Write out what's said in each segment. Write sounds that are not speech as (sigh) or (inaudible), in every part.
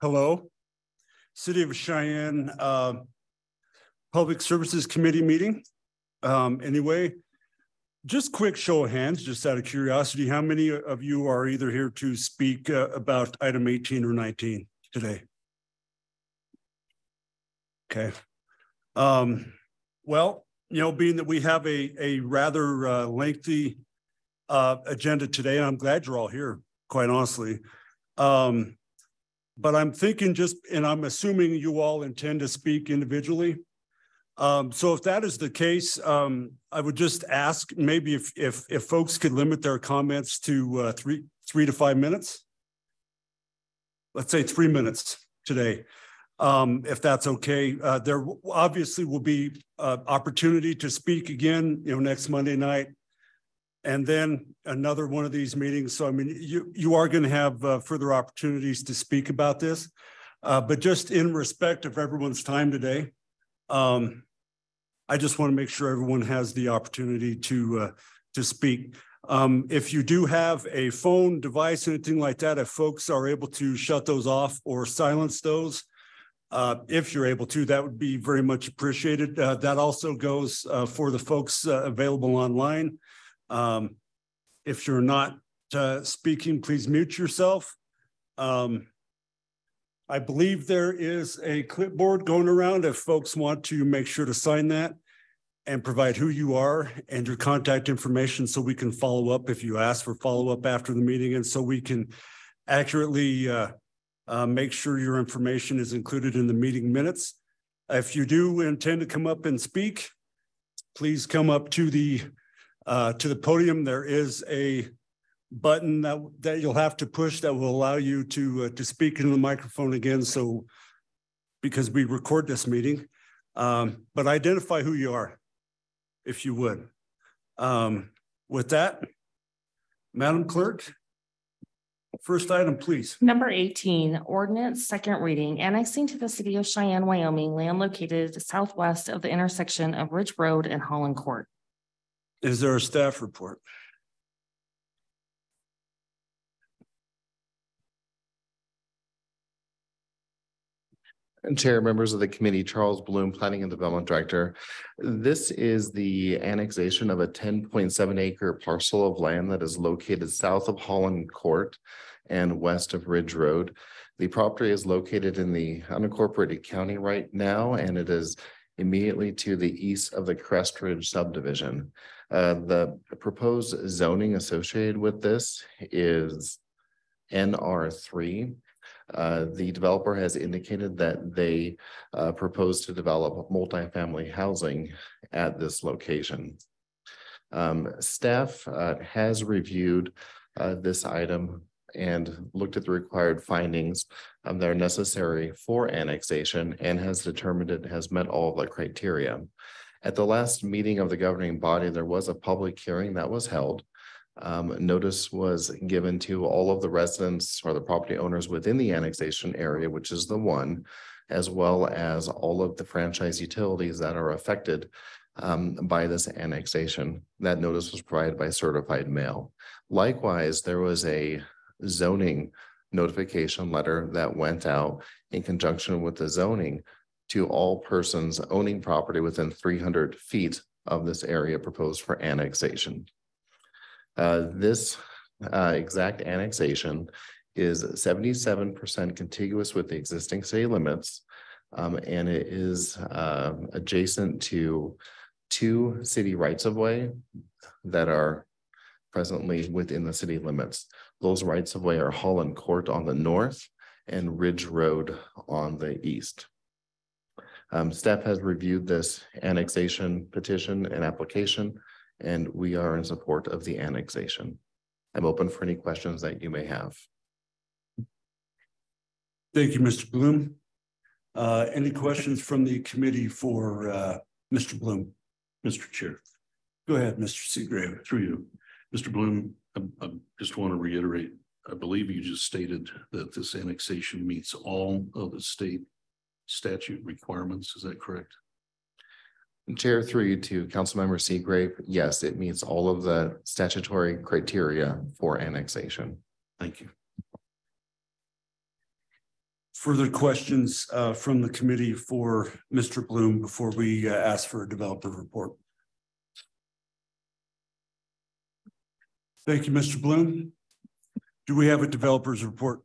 hello. City of Cheyenne uh, Public Services Committee meeting. Um, anyway, just quick show of hands, just out of curiosity, how many of you are either here to speak uh, about item 18 or 19 today? Okay. Um, well, you know, being that we have a, a rather uh, lengthy uh, agenda today, and I'm glad you're all here, quite honestly. Um, but I'm thinking just, and I'm assuming you all intend to speak individually. Um, so if that is the case, um, I would just ask maybe if if if folks could limit their comments to uh, three three to five minutes. Let's say three minutes today, um, if that's okay. Uh, there obviously will be uh, opportunity to speak again, you know, next Monday night, and then another one of these meetings. So I mean, you you are going to have uh, further opportunities to speak about this, uh, but just in respect of everyone's time today. Um, I just want to make sure everyone has the opportunity to uh, to speak. Um, if you do have a phone device, anything like that, if folks are able to shut those off or silence those, uh, if you're able to, that would be very much appreciated. Uh, that also goes uh, for the folks uh, available online. Um, if you're not uh, speaking, please mute yourself. Um, I believe there is a clipboard going around if folks want to make sure to sign that and provide who you are and your contact information so we can follow up if you ask for follow up after the meeting and so we can accurately uh, uh, make sure your information is included in the meeting minutes. If you do intend to come up and speak, please come up to the uh, to the podium. There is a button that, that you'll have to push that will allow you to, uh, to speak into the microphone again. So because we record this meeting, um, but identify who you are, if you would. Um, with that, Madam Clerk, first item, please. Number eighteen, ordinance, second reading, annexing to the city of Cheyenne, Wyoming, land located southwest of the intersection of Ridge Road and Holland Court. Is there a staff report? Chair, members of the committee, Charles Bloom, Planning and Development Director. This is the annexation of a ten point seven acre parcel of land that is located south of Holland Court and west of Ridge Road. The property is located in the unincorporated county right now, and it is immediately to the east of the Crest Ridge subdivision. Uh, the proposed zoning associated with this is NR three. Uh, the developer has indicated that they uh, propose to develop multifamily housing at this location. Um, staff uh, has reviewed uh, this item and looked at the required findings um, that are necessary for annexation and has determined it has met all the criteria. At the last meeting of the governing body, there was a public hearing that was held. Um, notice was given to all of the residents or the property owners within the annexation area, which is the one, as well as all of the franchise utilities that are affected um, by this annexation. That notice was provided by certified mail. Likewise, there was a zoning notification letter that went out in conjunction with the zoning to all persons owning property within three hundred feet of this area proposed for annexation. Uh, this uh, exact annexation is seventy-seven percent contiguous with the existing city limits. um, and it is uh, adjacent to two city rights of way that are presently within the city limits. Those rights of way are Holland Court on the north and Ridge Road on the east. Um, staff has reviewed this annexation petition and application, and we are in support of the annexation. I'm open for any questions that you may have. Thank you, Mr. Bloom. Uh, any questions from the committee for, uh, Mr. Bloom? Mr. Chair, Go ahead, Mr. Seagrave. through you. Mr. Bloom, I, I just want to reiterate, I believe you just stated that this annexation meets all of the state statute requirements. Is that correct? Chair, through you to Councilmember Seagrave, yes, it meets all of the statutory criteria for annexation. Thank you. further questions uh, from the committee for Mr. Bloom before we uh, ask for a developer report? Thank you, Mr. Bloom. Do we have a developer's report?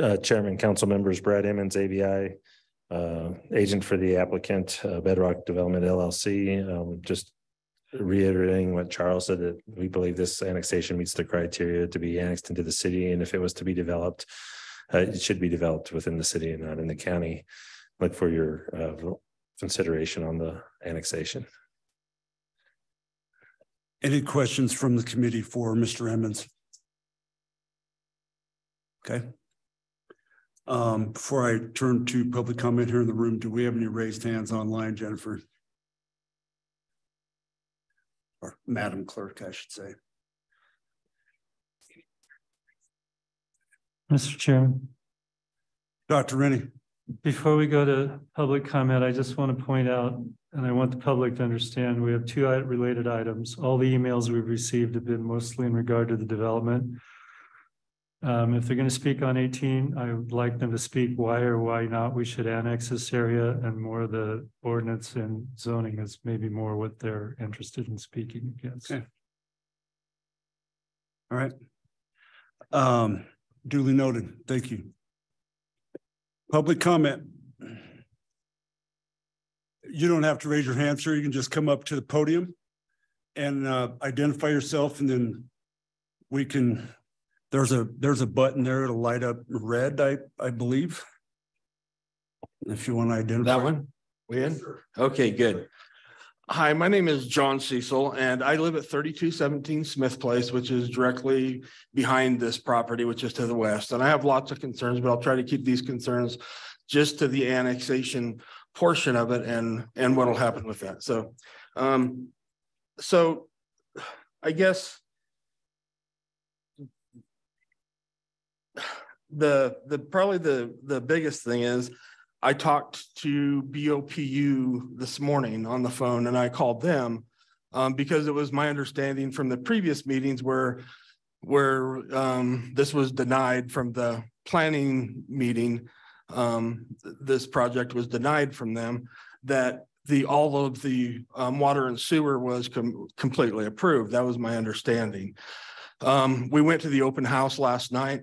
Uh, Chairman, council members, Brad Emmons, AVI, uh, agent for the applicant, uh, Bedrock Development LLC. Um, just reiterating what Charles said, that we believe this annexation meets the criteria to be annexed into the city, and if it was to be developed, uh, it should be developed within the city and not in the county. Look for your, uh, consideration on the annexation. Any questions from the committee for Mr. Emmons? Okay. Um, before I turn to public comment here in the room, do we have any raised hands online, Jennifer? Or Madam Clerk, I should say. Mr. Chairman, Dr. Rinne, before we go to public comment, I just want to point out, and I want the public to understand, we have two related items. All the emails we've received have been mostly in regard to the development. Um, if they're going to speak on eighteen, I would like them to speak why or why not we should annex this area and more of the ordinance and zoning is maybe more what they're interested in speaking against. Okay. all right. Um, duly noted. Thank you. Public comment. You don't have to raise your hand, sir. You can just come up to the podium and uh, identify yourself and then we can, there's a, there's a button there to light up red, I, I believe. If you want to identify. That one? We in? Okay, good. Hi, my name is John Cecil and I live at thirty-two seventeen Smith Place, which is directly behind this property, which is to the west. And I have lots of concerns, but I'll try to keep these concerns just to the annexation portion of it and, and what'll happen with that. So, um, so I guess the, the, probably the, the biggest thing is I talked to BOPU this morning on the phone and I called them um, because it was my understanding from the previous meetings where where um, this was denied from the planning meeting. Um, this project was denied from them that the, all of the um, water and sewer was com- completely approved. That was my understanding. Um, we went to the open house last night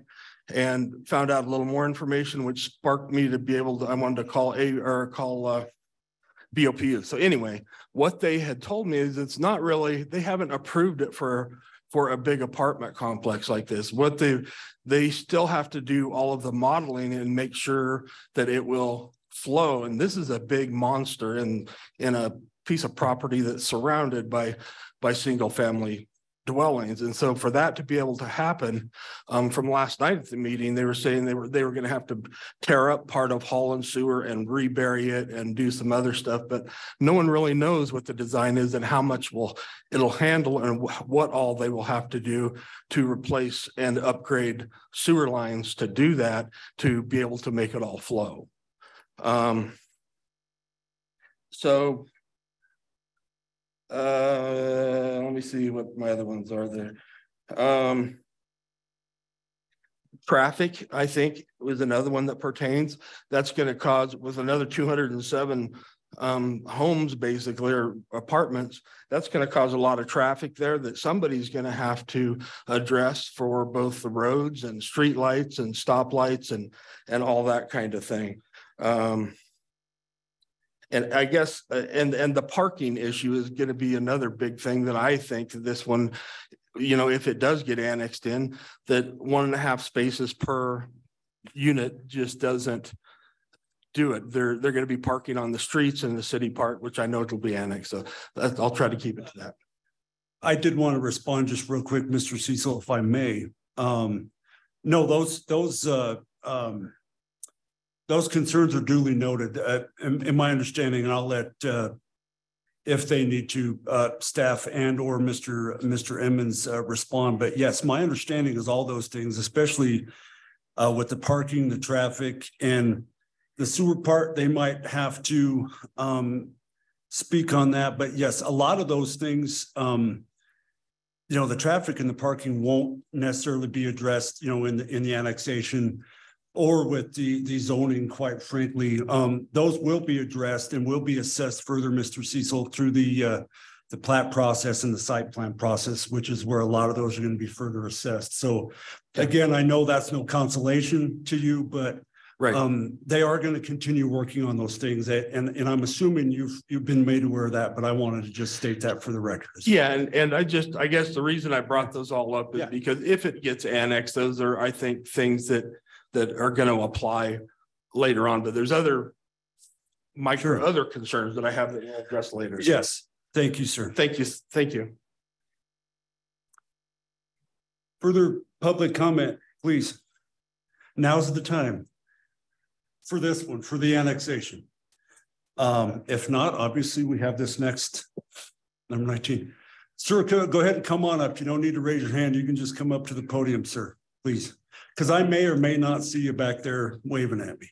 and found out a little more information, which sparked me to be able to, I wanted to call a, or call uh. BOPU. So anyway, what they had told me is it's not really, they haven't approved it for. For a big apartment complex like this. What they, they still have to do all of the modeling and make sure that it will flow. And this is a big monster in, in a piece of property that's surrounded by, by single family dwellings. And so for that to be able to happen, um, from last night at the meeting, they were saying they were, they were gonna have to tear up part of Holland Sewer and rebury it and do some other stuff, but no one really knows what the design is and how much will, it'll handle and what all they will have to do to replace and upgrade sewer lines to do that, to be able to make it all flow. Um, so uh, let me see what my other ones are there. Um. Traffic, I think, was another one that pertains. That's gonna cause with another two hundred and seven. Um, homes basically or apartments, that's gonna cause a lot of traffic there that somebody's gonna have to address for both the roads and streetlights and stoplights and, and all that kind of thing. Um. And I guess, uh, and, and the parking issue is gonna be another big thing that I think this one, you know, if it does get annexed in, that one and a half spaces per unit just doesn't do it. They're, they're gonna be parking on the streets in the city park, which I know it'll be annexed, so I'll try to keep it to that. I did want to respond just real quick, Mr. Cecil, if I may. Um, no, those, those, uh, um, those concerns are duly noted, uh, in, in my understanding, and I'll let, uh, if they need to, uh, staff and or Mr. Mr. Emmons, uh, respond. But yes, my understanding is all those things, especially uh, with the parking, the traffic and the sewer part, they might have to, um, speak on that. But yes, a lot of those things, um, you know, the traffic and the parking won't necessarily be addressed, you know, in the, in the annexation or with the, the zoning, quite frankly. Um, those will be addressed and will be assessed further, Mr. Cecil, through the, uh, the plat process and the site plan process, which is where a lot of those are going to be further assessed. So again, I know that's no consolation to you, but Right. um, they are going to continue working on those things. And, and I'm assuming you've, you've been made aware of that, but I wanted to just state that for the record. Yeah, and, and I just, I guess the reason I brought those all up is Yeah. because if it gets annexed, those are, I think, things that, that are gonna apply later on, but there's other micro, Sure. other concerns that I have that we'll address later. Yes, thank you, sir. Thank you, thank you. Further public comment, please. Now's the time. For this one, for the annexation. Um, if not, obviously, we have this next, number nineteen. Sir, go go ahead and come on up. You don't need to raise your hand. You can just come up to the podium, sir, please. Because I may or may not see you back there waving at me.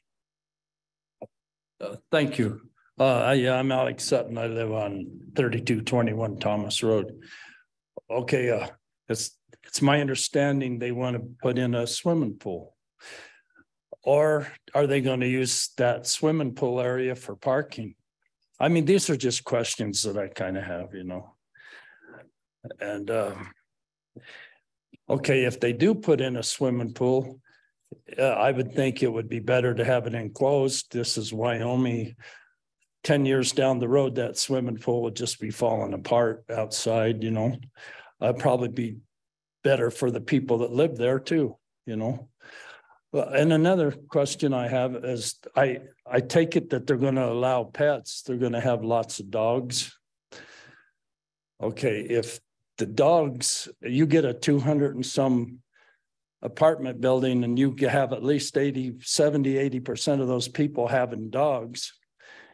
Uh, thank you. Uh, I, I'm Alex Sutton. I live on thirty-two twenty-one Thomas Road. Okay, uh, it's, it's my understanding they want to put in a swimming pool. Or are they going to use that swimming pool area for parking? I mean, these are just questions that I kind of have, you know. And, um. Okay, if they do put in a swimming pool, uh, I would think it would be better to have it enclosed. This is Wyoming. Ten years down the road, that swimming pool would just be falling apart outside, you know? Uh, probably be better for the people that live there too, you know? And another question I have is, I, I take it that they're gonna allow pets, they're gonna have lots of dogs. Okay, if the dogs, you get a two hundred and some apartment building and you have at least 80, 70, 80 percent of those people having dogs,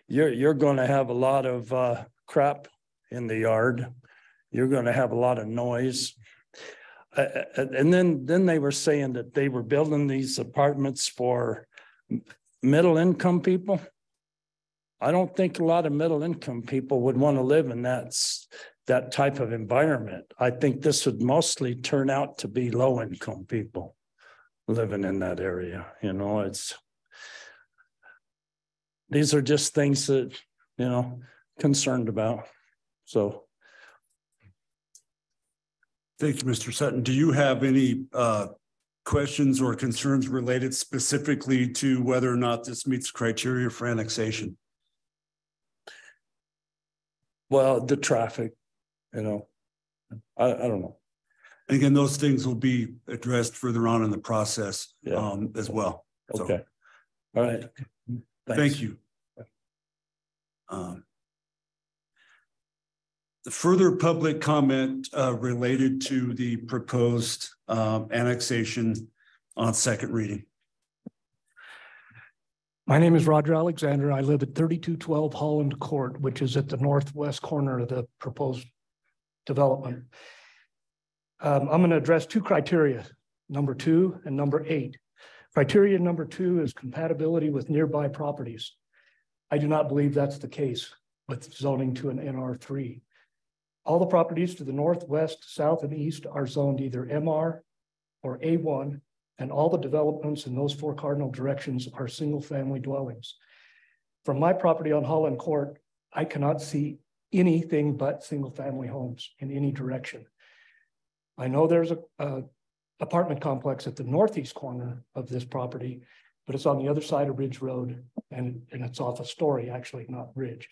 you're, you're gonna have a lot of uh crap in the yard. You're gonna have a lot of noise. Uh, and then, then they were saying that they were building these apartments for middle income people. I don't think a lot of middle income people would want to live in that, that type of environment. I think this would mostly turn out to be low income people living in that area, you know, it's. These are just things that, you know, concerned about, so. Thank you, Mr. Sutton. Do you have any uh questions or concerns related specifically to whether or not this meets criteria for annexation? Well, the traffic, you know, I, I don't know. And Again, those things will be addressed further on in the process Yeah. um as well. So, Okay. All right. Thank you. Um. The further public comment uh related to the proposed um annexation on second reading. My name is Roger Alexander. I live at thirty-two twelve Holland Court, which is at the northwest corner of the proposed development. Um, I'm going to address two criteria, number two and number eight. Criteria number two is compatibility with nearby properties. I do not believe that's the case with zoning to an NR three. All the properties to the northwest, south, and east are zoned either MR or A one and all the developments in those four cardinal directions are single-family dwellings. From my property on Holland Court, I cannot see anything but single-family homes in any direction. I know there's a, a apartment complex at the northeast corner of this property, but it's on the other side of Ridge Road and, and it's off a Storey, actually, not Ridge.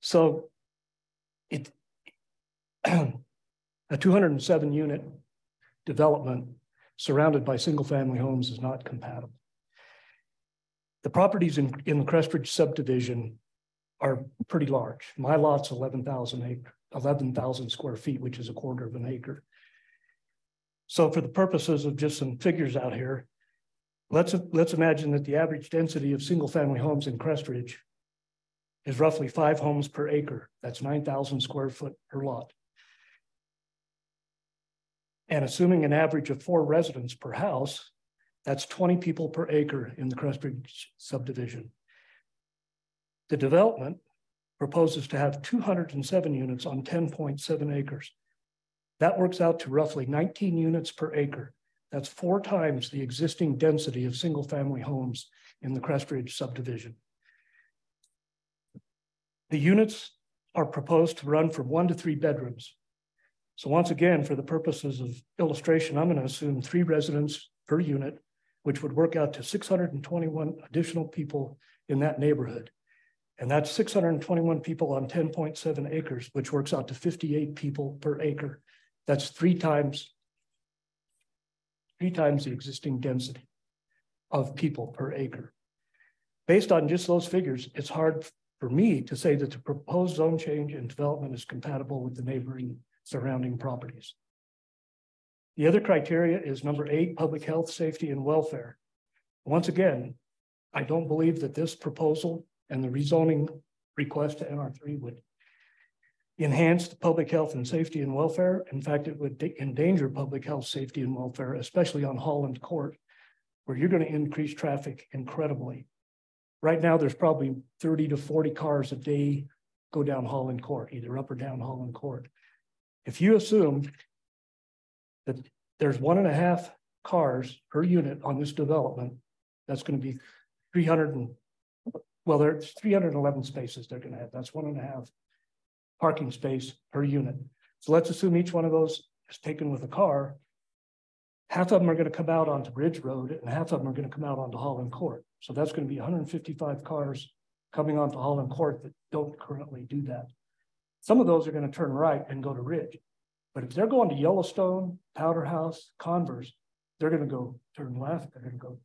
So it (clears throat) a two hundred and seven unit development surrounded by single-family homes is not compatible. The properties in, in the Crestridge subdivision are pretty large. My lot's eleven thousand acre, eleven thousand square feet, which is a quarter of an acre. So for the purposes of just some figures out here, let's, let's imagine that the average density of single-family homes in Crestridge is roughly five homes per acre. That's nine thousand square foot per lot. And assuming an average of four residents per house, that's twenty people per acre in the Crestridge subdivision. The development proposes to have two hundred and seven units on ten point seven acres. That works out to roughly nineteen units per acre. That's four times the existing density of single-family homes in the Crest Ridge subdivision. The units are proposed to run from one to three bedrooms. So once again, for the purposes of illustration, I'm going to assume three residents per unit, which would work out to six hundred and twenty-one additional people in that neighborhood. And that's six hundred and twenty-one people on ten point seven acres, which works out to fifty-eight people per acre. That's three times three times the existing density of people per acre. Based on just those figures, it's hard for me to say that the proposed zone change and development is compatible with the neighboring surrounding properties. The other criteria is number eight, public health, safety, and welfare. Once again, I don't believe that this proposal and the rezoning request to NR three would enhance the public health and safety and welfare. In fact, it would endanger public health, safety, and welfare, especially on Holland Court, where you're going to increase traffic incredibly. Right now, there's probably thirty to forty cars a day go down Holland Court, either up or down Holland Court. If you assume that there's one and a half cars per unit on this development, that's going to be three hundred and, well, there's three hundred and eleven spaces they're going to have. That's one and a half parking space per unit. So let's assume each one of those is taken with a car. Half of them are going to come out onto Ridge Road and half of them are going to come out onto Holland Court. So that's going to be hundred and fifty-five cars coming onto Holland Court that don't currently do that. Some of those are going to turn right and go to Ridge. But if they're going to Yellowstone, Powder House, Converse, they're going to go turn left, they're going to go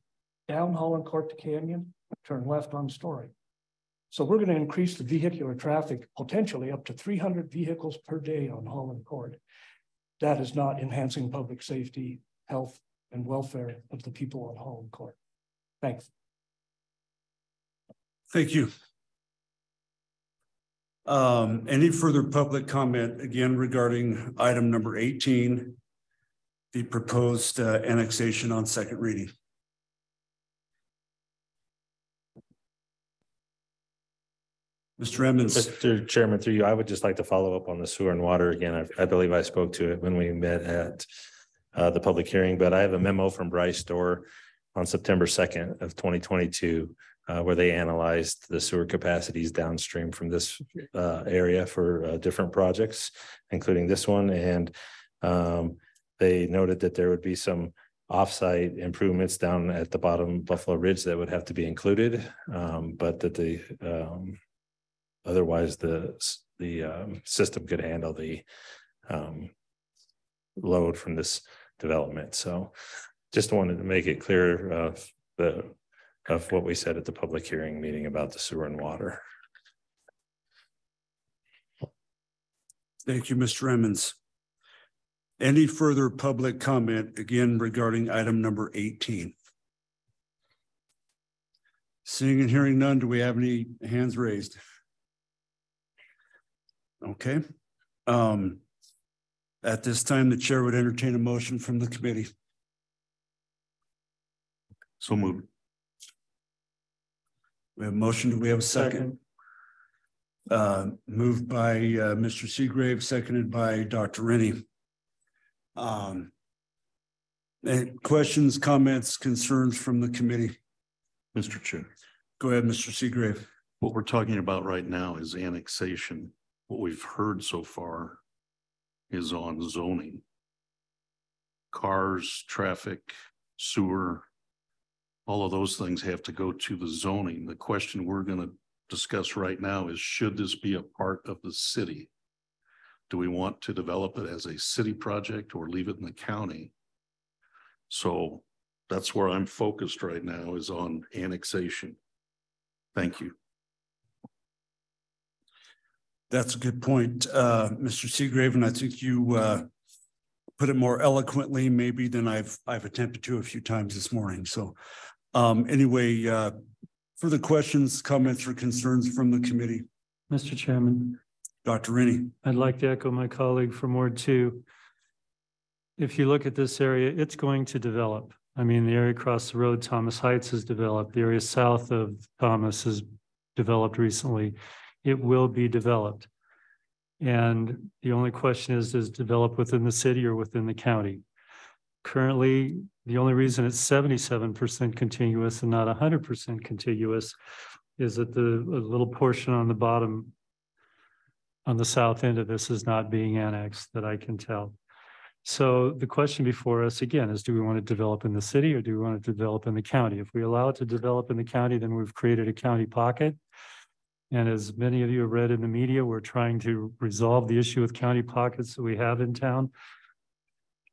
down Holland Court to Canyon, turn left on Storey. So we're going to increase the vehicular traffic potentially up to three hundred vehicles per day on Holland Court. That is not enhancing public safety, health, and welfare of the people on Holland Court. Thanks. Thank you. Um, any further public comment again regarding item number eighteen? The proposed uh, annexation on second reading. Mr. Emmons, Mr. Chairman, through you, I would just like to follow up on the sewer and water again. I, I believe I spoke to it when we met at uh, the public hearing, but I have a memo from Bryce Store on September second of twenty twenty-two, uh, where they analyzed the sewer capacities downstream from this uh, area for uh, different projects, including this one. And um, they noted that there would be some offsite improvements down at the bottom Buffalo Ridge that would have to be included, um, but that the um, Otherwise, the, the um, system could handle the um, load from this development. So just wanted to make it clear of the, of what we said at the public hearing meeting about the sewer and water. thank you, Mr. Emmons. Any further public comment again regarding item number eighteen? Seeing and hearing none, do we have any hands raised? Okay, um. At this time, the chair would entertain a motion from the committee. So moved. We have a motion, do we have a second? Uh, moved by uh Mr. Seagrave, seconded by Dr. Rinne. Um. Any questions, comments, concerns from the committee? Mr. Chair, Go ahead, Mr. Seagrave. what we're talking about right now is annexation. What we've heard so far is on zoning. Cars, traffic, sewer, all of those things have to go to the zoning. The question we're gonna discuss right now is should this be a part of the city? Do we want to develop it as a city project or leave it in the county? So that's where I'm focused right now is on annexation. Thank you. That's a good point, uh, Mr. Seagrave, and I think you uh. Put it more eloquently maybe than I've I've attempted to a few times this morning, so. Um, anyway, uh, further questions, comments or concerns from the committee? Mr. Chairman, Dr. Rinne? I'd like to echo my colleague from Ward two. If you look at this area, it's going to develop. I mean, the area across the road, Thomas Heights has developed. The area south of Thomas has developed recently. It will be developed. And the only question is, is it develop within the city or within the county? Currently, the only reason it's seventy-seven percent contiguous and not hundred percent contiguous is that the little portion on the bottom on the south end of this is not being annexed that I can tell. So the question before us again is, do we want to develop in the city or do we want to develop in the county? If we allow it to develop in the county, then we've created a county pocket. And as many of you have read in the media, we're trying to resolve the issue with county pockets that we have in town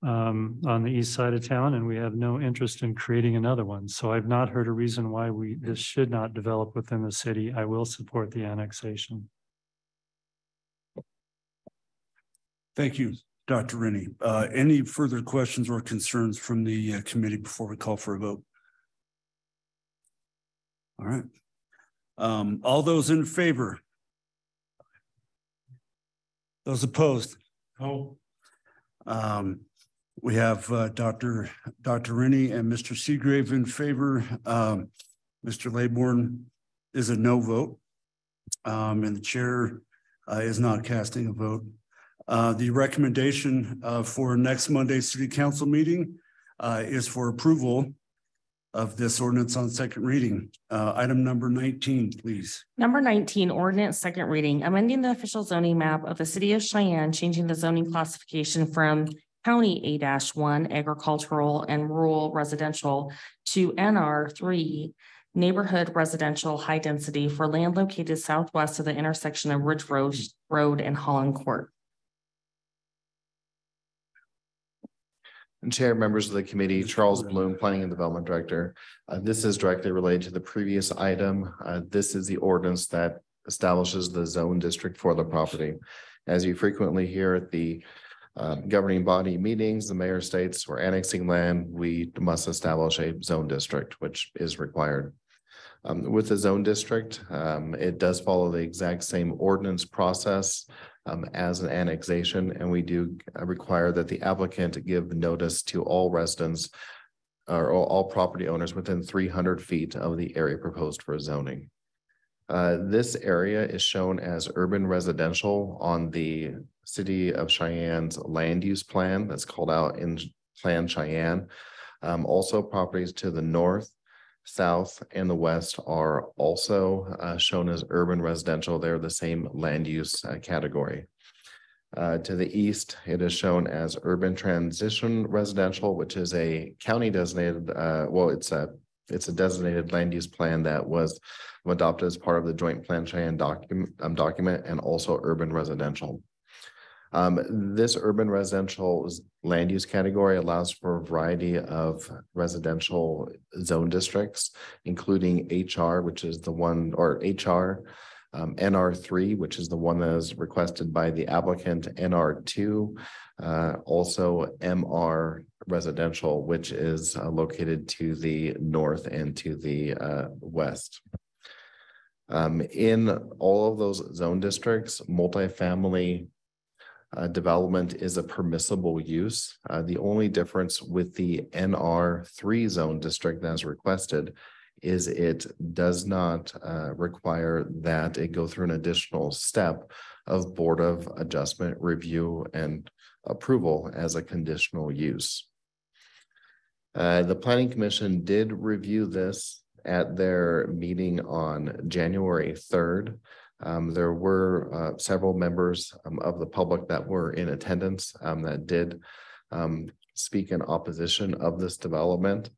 um, on the east side of town, and we have no interest in creating another one. So I've not heard a reason why we, this should not develop within the city. I will support the annexation. Thank you, Dr. Rinne. Uh, any further questions or concerns from the uh, committee before we call for a vote? All right. Um, all those in favor? Those opposed? Oh. Um, we have uh, Dr. Dr. Rinne and Mr. Seagrave in favor. Um, Mr. Laybourn is a no vote. Um, and the chair uh, is not casting a vote. Uh, the recommendation uh, for next Monday's city council meeting uh, is for approval of this ordinance on second reading. Uh, item number nineteen, please. Number nineteen, ordinance second reading, amending the official zoning map of the city of Cheyenne, changing the zoning classification from county A one agricultural and rural residential to NR three neighborhood residential high density for land located southwest of the intersection of Ridge Road, Road and Holland Court. And Chair, members of the committee, Charles Bloom, Planning and Development Director. Uh, this is directly related to the previous item. Uh, this is the ordinance that establishes the zone district for the property. As you frequently hear at the uh, governing body meetings, the mayor states we're annexing land, we must establish a zone district, which is required. Um, with the zone district, um, it does follow the exact same ordinance process um, as an annexation, and we do uh, require that the applicant give notice to all residents or all, property owners within three hundred feet of the area proposed for zoning. Uh, this area is shown as urban residential on the city of Cheyenne's land use plan that's called out in Plan Cheyenne. Um, also properties to the north south and the west are also uh, shown as urban residential. They're the same land use uh, category. Uh, to the east, it is shown as urban transition residential, which is a county designated, uh, well, it's a it's a designated land use plan that was adopted as part of the Joint Plan document, um, document and also urban residential. Um, this urban residential land use category allows for a variety of residential zone districts, including HR, which is the one, or HR, um, NR three, which is the one that is requested by the applicant, NR two, uh, also MR residential, which is uh, located to the north and to the uh, west. Um, in all of those zone districts, multifamily uh, development is a permissible use. Uh, the only difference with the NR three zone district as requested is it does not uh, require that it go through an additional step of Board of Adjustment review and approval as a conditional use. Uh, the Planning Commission did review this at their meeting on January third. Um, there were uh, several members um, of the public that were in attendance um, that did um, speak in opposition of this development.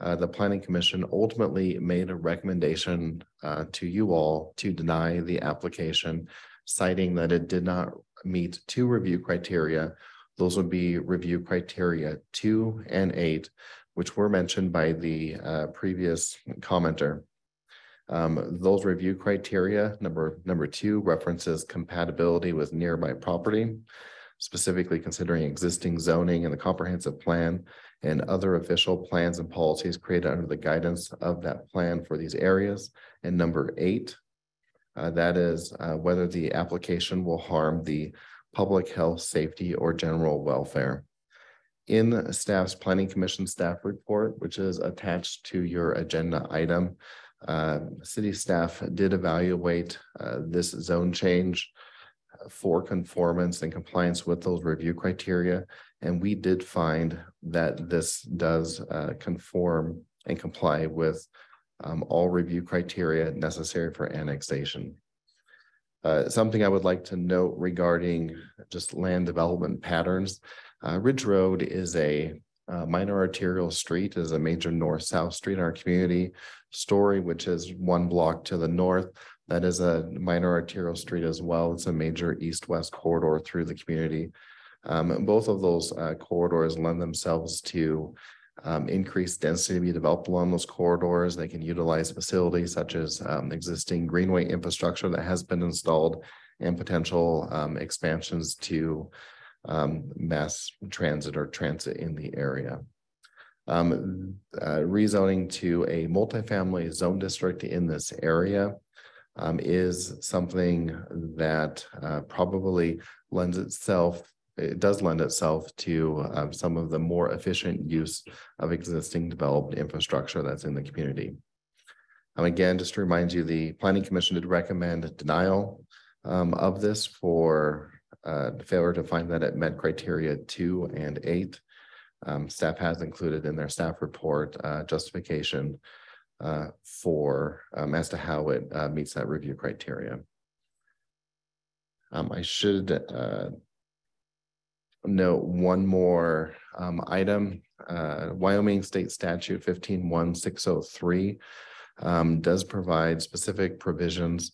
Uh, the planning commission ultimately made a recommendation uh, to you all to deny the application, citing that it did not meet two review criteria. Those would be review criteria two and eight, which were mentioned by the uh, previous commenter. Um, those review criteria, number, number two references compatibility with nearby property, specifically considering existing zoning and the comprehensive plan and other official plans and policies created under the guidance of that plan for these areas. And number eight, uh, that is uh, whether the application will harm the public health, safety, or general welfare. In staff's planning commission staff report, which is attached to your agenda item, uh, city staff did evaluate uh, this zone change for conformance and compliance with those review criteria. And we did find that this does uh, conform and comply with um, all review criteria necessary for annexation. Uh, something I would like to note regarding just land development patterns. Uh, Ridge Road is a uh, minor arterial street, is a major north-south street in our community. Storey, which is one block to the north, that is a minor arterial street as well. It's a major east-west corridor through the community. Um, both of those uh, corridors lend themselves to um, increased density to be developed along those corridors. They can utilize facilities such as um, existing greenway infrastructure that has been installed and potential um, expansions to um, mass transit or transit in the area. Um, uh, rezoning to a multifamily zone district in this area um, is something that uh, probably lends itself it does lend itself to um, some of the more efficient use of existing developed infrastructure that's in the community. Um, again, just to remind you, the planning commission did recommend denial um, of this for uh, failure to find that it met criteria two and eight. Um, staff has included in their staff report uh, justification uh, for um, as to how it uh, meets that review criteria. Um, I should uh, note one more um, item. Uh, Wyoming State Statute fifteen one six oh three um, does provide specific provisions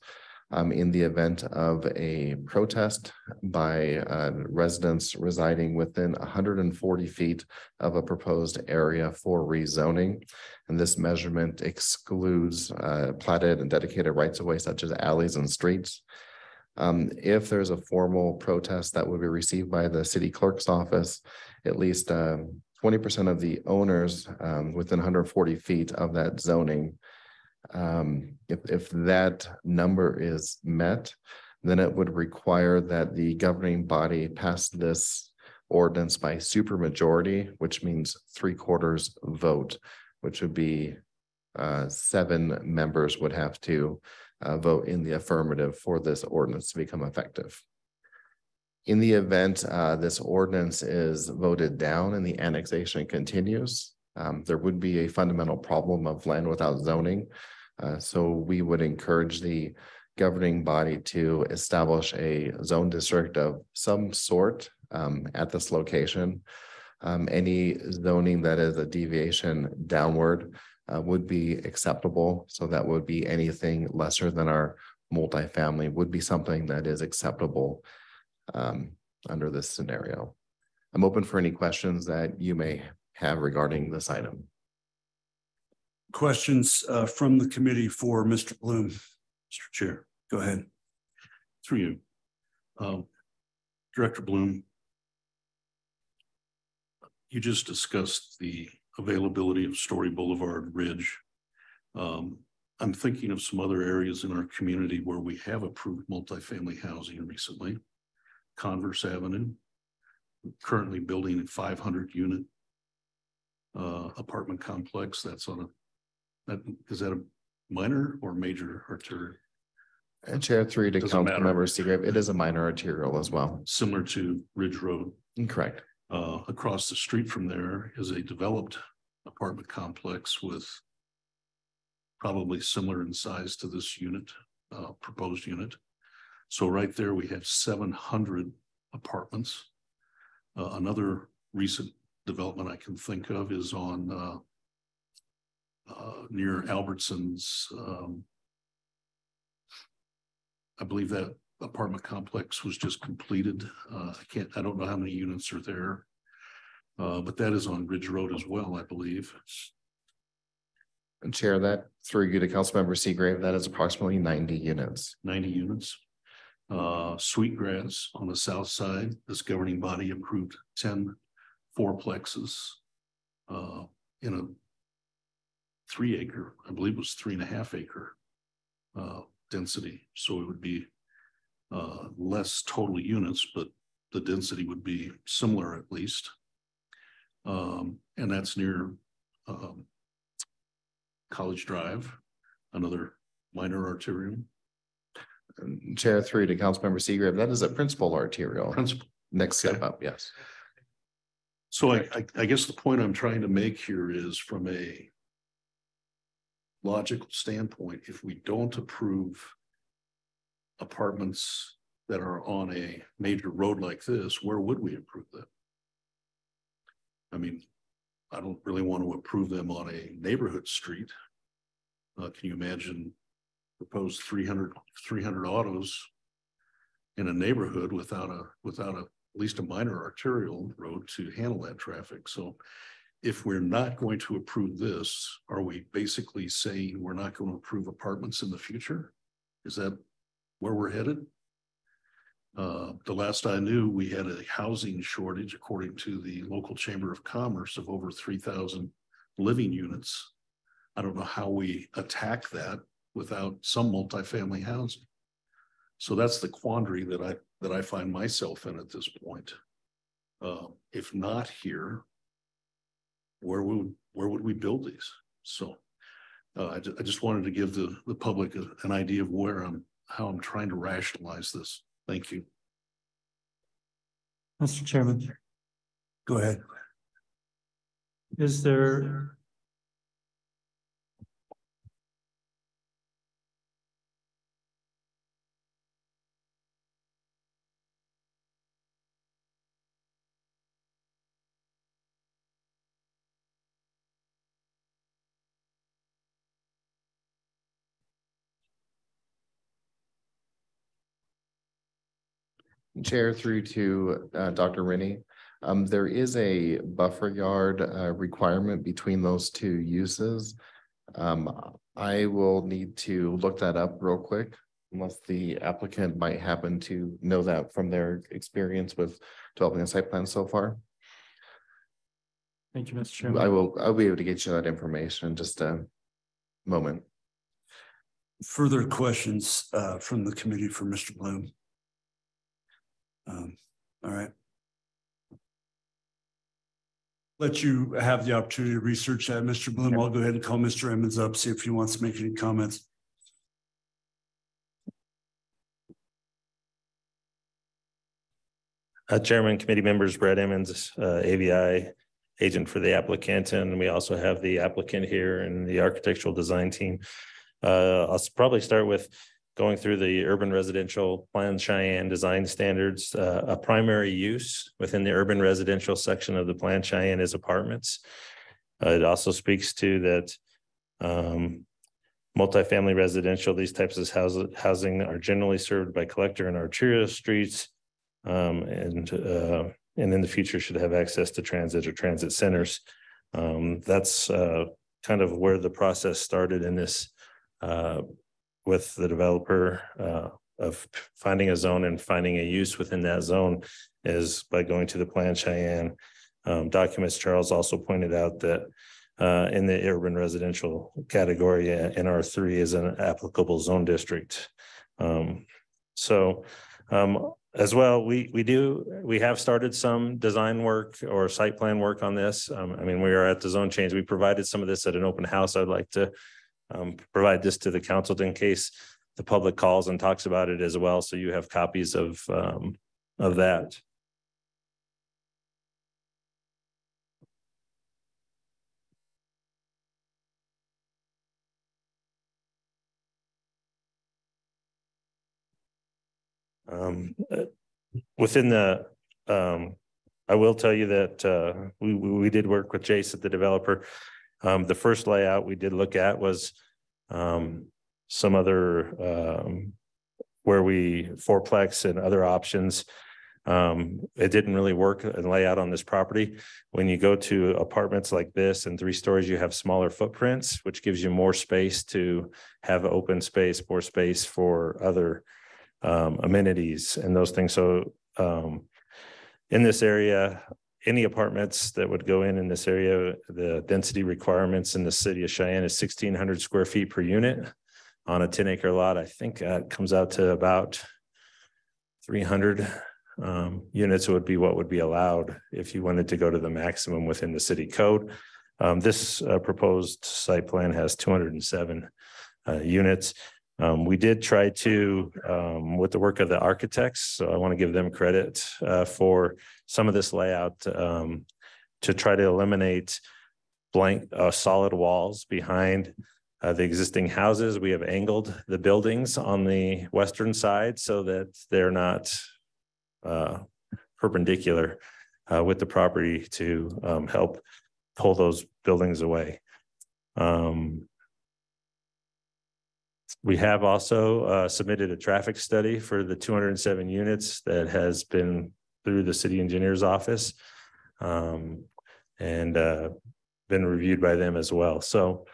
um, in the event of a protest by uh, residents residing within hundred and forty feet of a proposed area for rezoning. And this measurement excludes uh, platted and dedicated rights of way such as alleys and streets. Um, if there's a formal protest that would be received by the city clerk's office, at least um, twenty percent of the owners um, within hundred forty feet of that zoning. Um, if, if that number is met, then it would require that the governing body pass this ordinance by supermajority, which means three quarters vote, which would be uh, seven members would have to uh, vote in the affirmative for this ordinance to become effective. In the event uh, this ordinance is voted down and the annexation continues, um, there would be a fundamental problem of land without zoning. Uh, so we would encourage the governing body to establish a zone district of some sort um, at this location. Um, any zoning that is a deviation downward uh, would be acceptable. So that would be anything lesser than our multifamily would be something that is acceptable um, under this scenario. I'm open for any questions that you may have regarding this item. Questions uh, from the committee for Mr. Bloom? Mr. Chair, Go ahead. through you. Um, Director Bloom. You just discussed the availability of Storey Boulevard Ridge. Um, I'm thinking of some other areas in our community where we have approved multifamily housing recently. Converse Avenue, currently building a five hundred unit uh, apartment complex. That's on a, that, is that a minor or major arterial? And Chair three to Doesn't council matter. member Seagrave, it is a minor arterial as well. Similar to Ridge Road. Correct. Uh, across the street from there is a developed apartment complex with probably similar in size to this unit, uh, proposed unit. So right there, we have seven hundred apartments. Uh, another recent development I can think of is on, uh, near Albertsons, um, I believe that apartment complex was just completed. Uh, I can't, I don't know how many units are there. Uh, but that is on Ridge Road as well, I believe. And Chair, that through you to council member Seagrave, that is approximately ninety units. ninety units. Uh, Sweetgrass on the south side, this governing body approved 10 fourplexes. Uh, in a. Three acre, I believe it was three and a half acre. Uh, density, so it would be. Uh, less total units, but the density would be similar at least. Um, and that's near, um. College Drive, another minor arterial. Chair through to Councilmember Seagrave, that is a principal arterial. Principal. Next step up, yes. So I, I, I guess the point I'm trying to make here is from a logical standpoint, if we don't approve apartments that are on a major road like this, where would we approve them? I mean, I don't really want to approve them on a neighborhood street. Uh, can you imagine proposed 300 300 autos in a neighborhood without a, without a, at least a minor arterial road to handle that traffic? So if we're not going to approve this, are we basically saying we're not going to approve apartments in the future? Is that where we're headed? Uh, the last I knew, we had a housing shortage, according to the local chamber of commerce, of over three thousand living units. I don't know how we attack that without some multifamily housing. So that's the quandary that I, that I find myself in at this point. Uh, if not here, where would, where would we build these? So uh, I, I just wanted to give the, the public a- an idea of where I'm, how I'm trying to rationalize this. Thank you. Mr. Chairman, Go ahead. is there Chair through to uh Dr. Rinne. Um, there is a buffer yard uh requirement between those two uses. Um, I will need to look that up real quick. Unless the applicant might happen to know that from their experience with developing a site plan so far. Thank you, Mr. Chairman. I will, I'll be able to get you that information in just a moment. Further questions uh from the committee for Mr. Bloom? Um, all right. Let you have the opportunity to research that, Mr. Bloom. I'll go ahead and call Mr. Emmons up, see if he wants to make any comments. Uh, Chairman, committee members, Brad Emmons, uh, AVI agent for the applicant, and we also have the applicant here and the architectural design team. Uh, I'll probably start with going through the urban residential plan Cheyenne design standards. Uh, a primary use within the urban residential section of the plan Cheyenne is apartments. Uh, it also speaks to that um, multifamily residential, these types of housing, housing are generally served by collector and arterial streets. Um, and, uh, and in the future should have access to transit or transit centers. Um, that's, uh, kind of where the process started in this, uh, with the developer, uh, of finding a zone and finding a use within that zone is by going to the Plan Cheyenne. Um, documents, Charles also pointed out that, uh, in the urban residential category, uh, NR three is an applicable zone district. Um, so, um, as well, we, we do, we have started some design work or site plan work on this. Um, I mean, we are at the zone change. We provided some of this at an open house. I'd like to um, provide this to the council in case the public calls and talks about it as well. So you have copies of, um, of that. Um, uh, within the, um, I will tell you that, uh, we, we, we did work with Jason, the developer. Um, the first layout we did look at was, um, some other, um, where we fourplex and other options. Um, it didn't really work and lay out on this property. When you go to apartments like this and three stories, you have smaller footprints, which gives you more space to have open space, more space for other um, amenities and those things. So, um, in this area, any apartments that would go in in this area, the density requirements in the city of Cheyenne is sixteen hundred square feet per unit on a ten acre lot. I think that comes out to about three hundred um, units would be what would be allowed if you wanted to go to the maximum within the city code. Um, this uh, proposed site plan has two hundred and seven uh, units. Um, we did try to, um, with the work of the architects, so I want to give them credit, uh, for some of this layout, um, to try to eliminate blank, uh, solid walls behind uh, the existing houses. We have angled the buildings on the western side so that they're not uh, perpendicular uh, with the property to um, help pull those buildings away. Um, we have also uh, submitted a traffic study for the two hundred and seven units that has been through the city engineer's office. um, and uh, been reviewed by them as well. So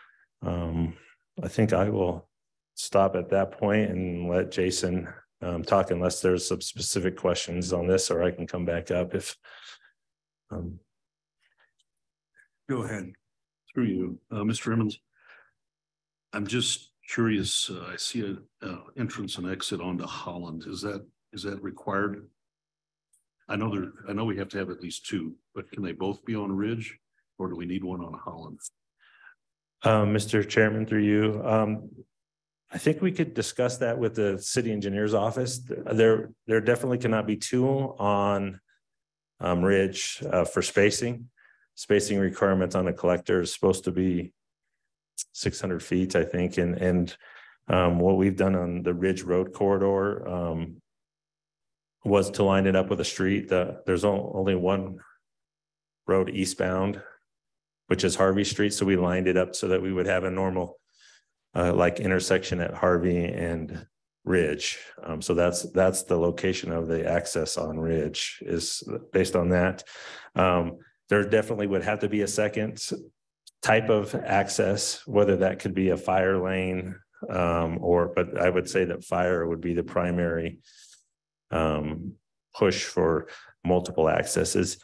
um, I think I will stop at that point and let Jason um, talk unless there's some specific questions on this, or I can come back up if. Um, Go ahead. Through you, uh, Mr. Emmons. I'm just curious, uh, I see a, uh, entrance and exit onto Holland. Is that, is that required? I know there, I know we have to have at least two, but can they both be on Ridge? Or do we need one on Holland? um, Mr. Chairman, through you, um, I think we could discuss that with the city engineer's office. There, there definitely cannot be two on um, Ridge uh, for spacing. Spacing requirements on a collector is supposed to be six hundred feet, I think, and, and um, what we've done on the Ridge Road corridor um, was to line it up with a street. The, there's only one road eastbound, which is Harvey Street. So we lined it up so that we would have a normal uh, like intersection at Harvey and Ridge. Um, so that's, that's the location of the access on Ridge is based on that. Um, there definitely would have to be a second type of access, whether that could be a fire lane um, or, but I would say that fire would be the primary um, push for multiple accesses.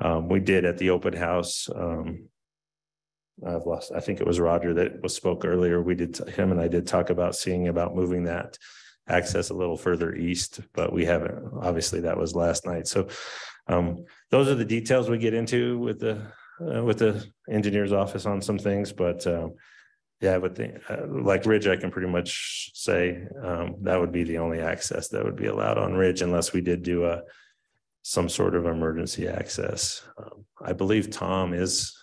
Um, we did at the open house, um, I've lost, I think it was Roger that was spoke earlier. We did, him and I did talk about seeing about moving that access a little further east, but we haven't, obviously that was last night. So um, those are the details we get into with the, uh, with the engineer's office on some things, but um, yeah, but the, uh, like Ridge, I can pretty much say um, that would be the only access that would be allowed on Ridge unless we did do a some sort of emergency access. Um, I believe Tom is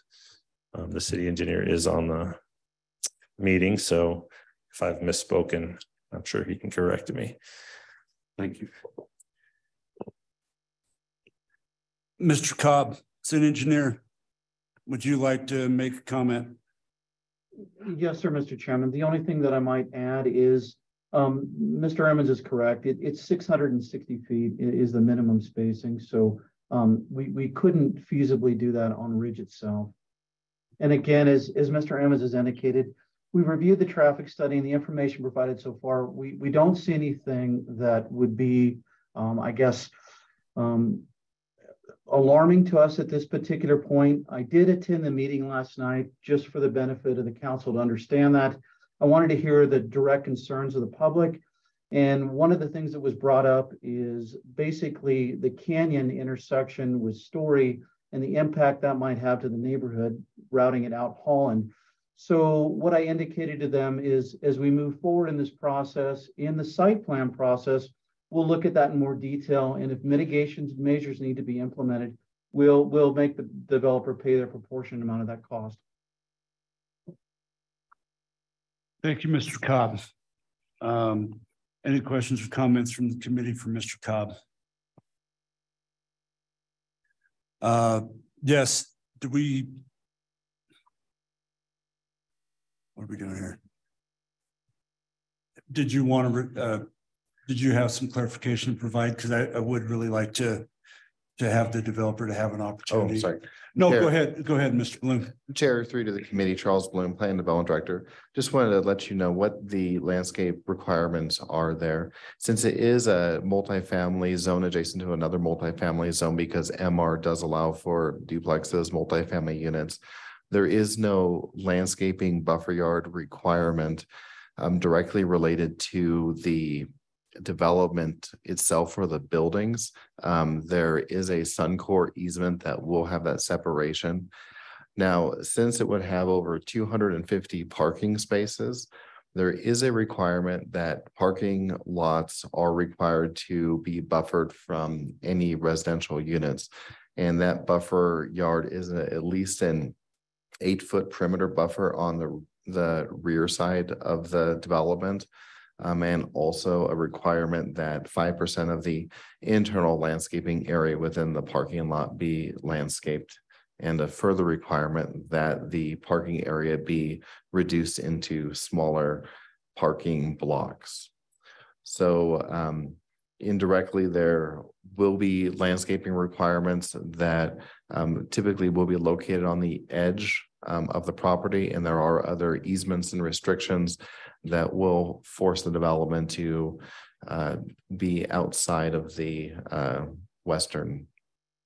um, the city engineer is on the meeting, so if I've misspoken, I'm sure he can correct me. Thank you. Mr. Cobb, city engineer, would you like to make a comment? Yes, sir, Mr. Chairman. The only thing that I might add is, um, Mr. Emmons is correct. It, it's six hundred and sixty feet is the minimum spacing, so, um, we, we couldn't feasibly do that on Ridge itself. And again, as, as Mr. Emmons has indicated, we reviewed the traffic study and the information provided so far. We, we don't see anything that would be, um, I guess, um, alarming to us at this particular point. I did attend the meeting last night just for the benefit of the council to understand that. I wanted to hear the direct concerns of the public. And one of the things that was brought up is basically the canyon intersection with Storey and the impact that might have to the neighborhood routing it out Holland. So what I indicated to them is as we move forward in this process, in the site plan process, we'll look at that in more detail. And if mitigations measures need to be implemented, we'll, we'll make the developer pay their proportionate amount of that cost. Thank you, Mr. Cobb. Um, any questions or comments from the committee for Mr. Cobb? Uh, yes, do we? What are we doing here? Did you want to, uh, did you have some clarification to provide? Because I, I would really like to, to have the developer to have an opportunity. Oh, opportunity. sorry. No, Chair. go ahead, go ahead, Mr. Bloom. Chair, three to the committee, Charles Bloom, Plan Development Director. Just wanted to let you know what the landscape requirements are there. Since it is a multifamily zone adjacent to another multifamily zone, because MR does allow for duplexes, multifamily units. There is no landscaping buffer yard requirement um, directly related to the development itself for the buildings. Um, there is a Suncor easement that will have that separation. Now, since it would have over two hundred and fifty parking spaces, there is a requirement that parking lots are required to be buffered from any residential units. And that buffer yard is at least an eight-foot perimeter buffer on the, the rear side of the development. Um, and also a requirement that five percent of the internal landscaping area within the parking lot be landscaped. And a further requirement that the parking area be reduced into smaller parking blocks. So um indirectly, there will be landscaping requirements that um typically will be located on the edge um of the property, and there are other easements and restrictions that will force the development to uh be outside of the uh western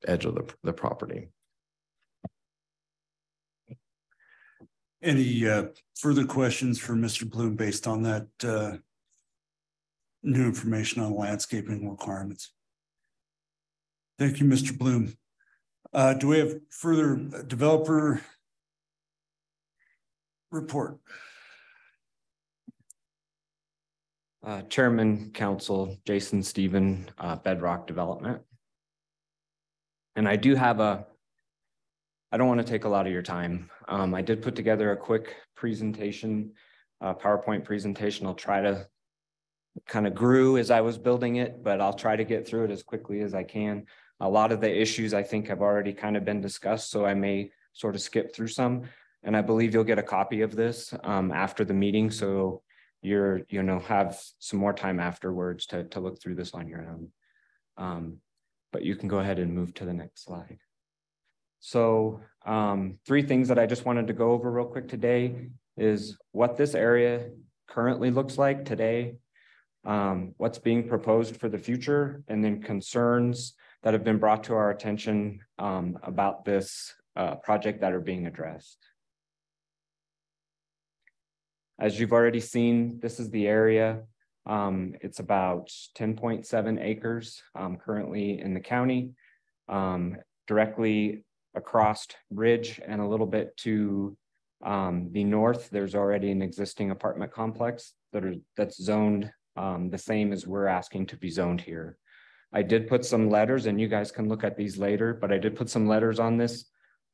edge of the the property. Any uh further questions for Mr. Bloom based on that uh. New information on landscaping requirements? Thank you, Mr. Bloom. Uh, do we have further developer? Report? Uh, Chairman, Council, Jason Stephen, uh, Bedrock Development. And I do have a, I don't want to take a lot of your time. Um, I did put together a quick presentation, PowerPoint presentation. I'll try to kind of grew as I was building it, but I'll try to get through it as quickly as I can. A lot of the issues I think have already kind of been discussed, so I may sort of skip through some. And I believe you'll get a copy of this um, after the meeting, so you're, you know, have some more time afterwards to, to look through this on your own. Um, but you can go ahead and move to the next slide. So um, three things that I just wanted to go over real quick today is what this area currently looks like today, um, what's being proposed for the future, and then concerns that have been brought to our attention um, about this uh, project that are being addressed. As you've already seen, this is the area. Um, it's about ten point seven acres um, currently in the county. Um, directly across Ridge and a little bit to um, the north, there's already an existing apartment complex that are that's zoned um, the same as we're asking to be zoned here. I did put some letters and you guys can look at these later, but I did put some letters on this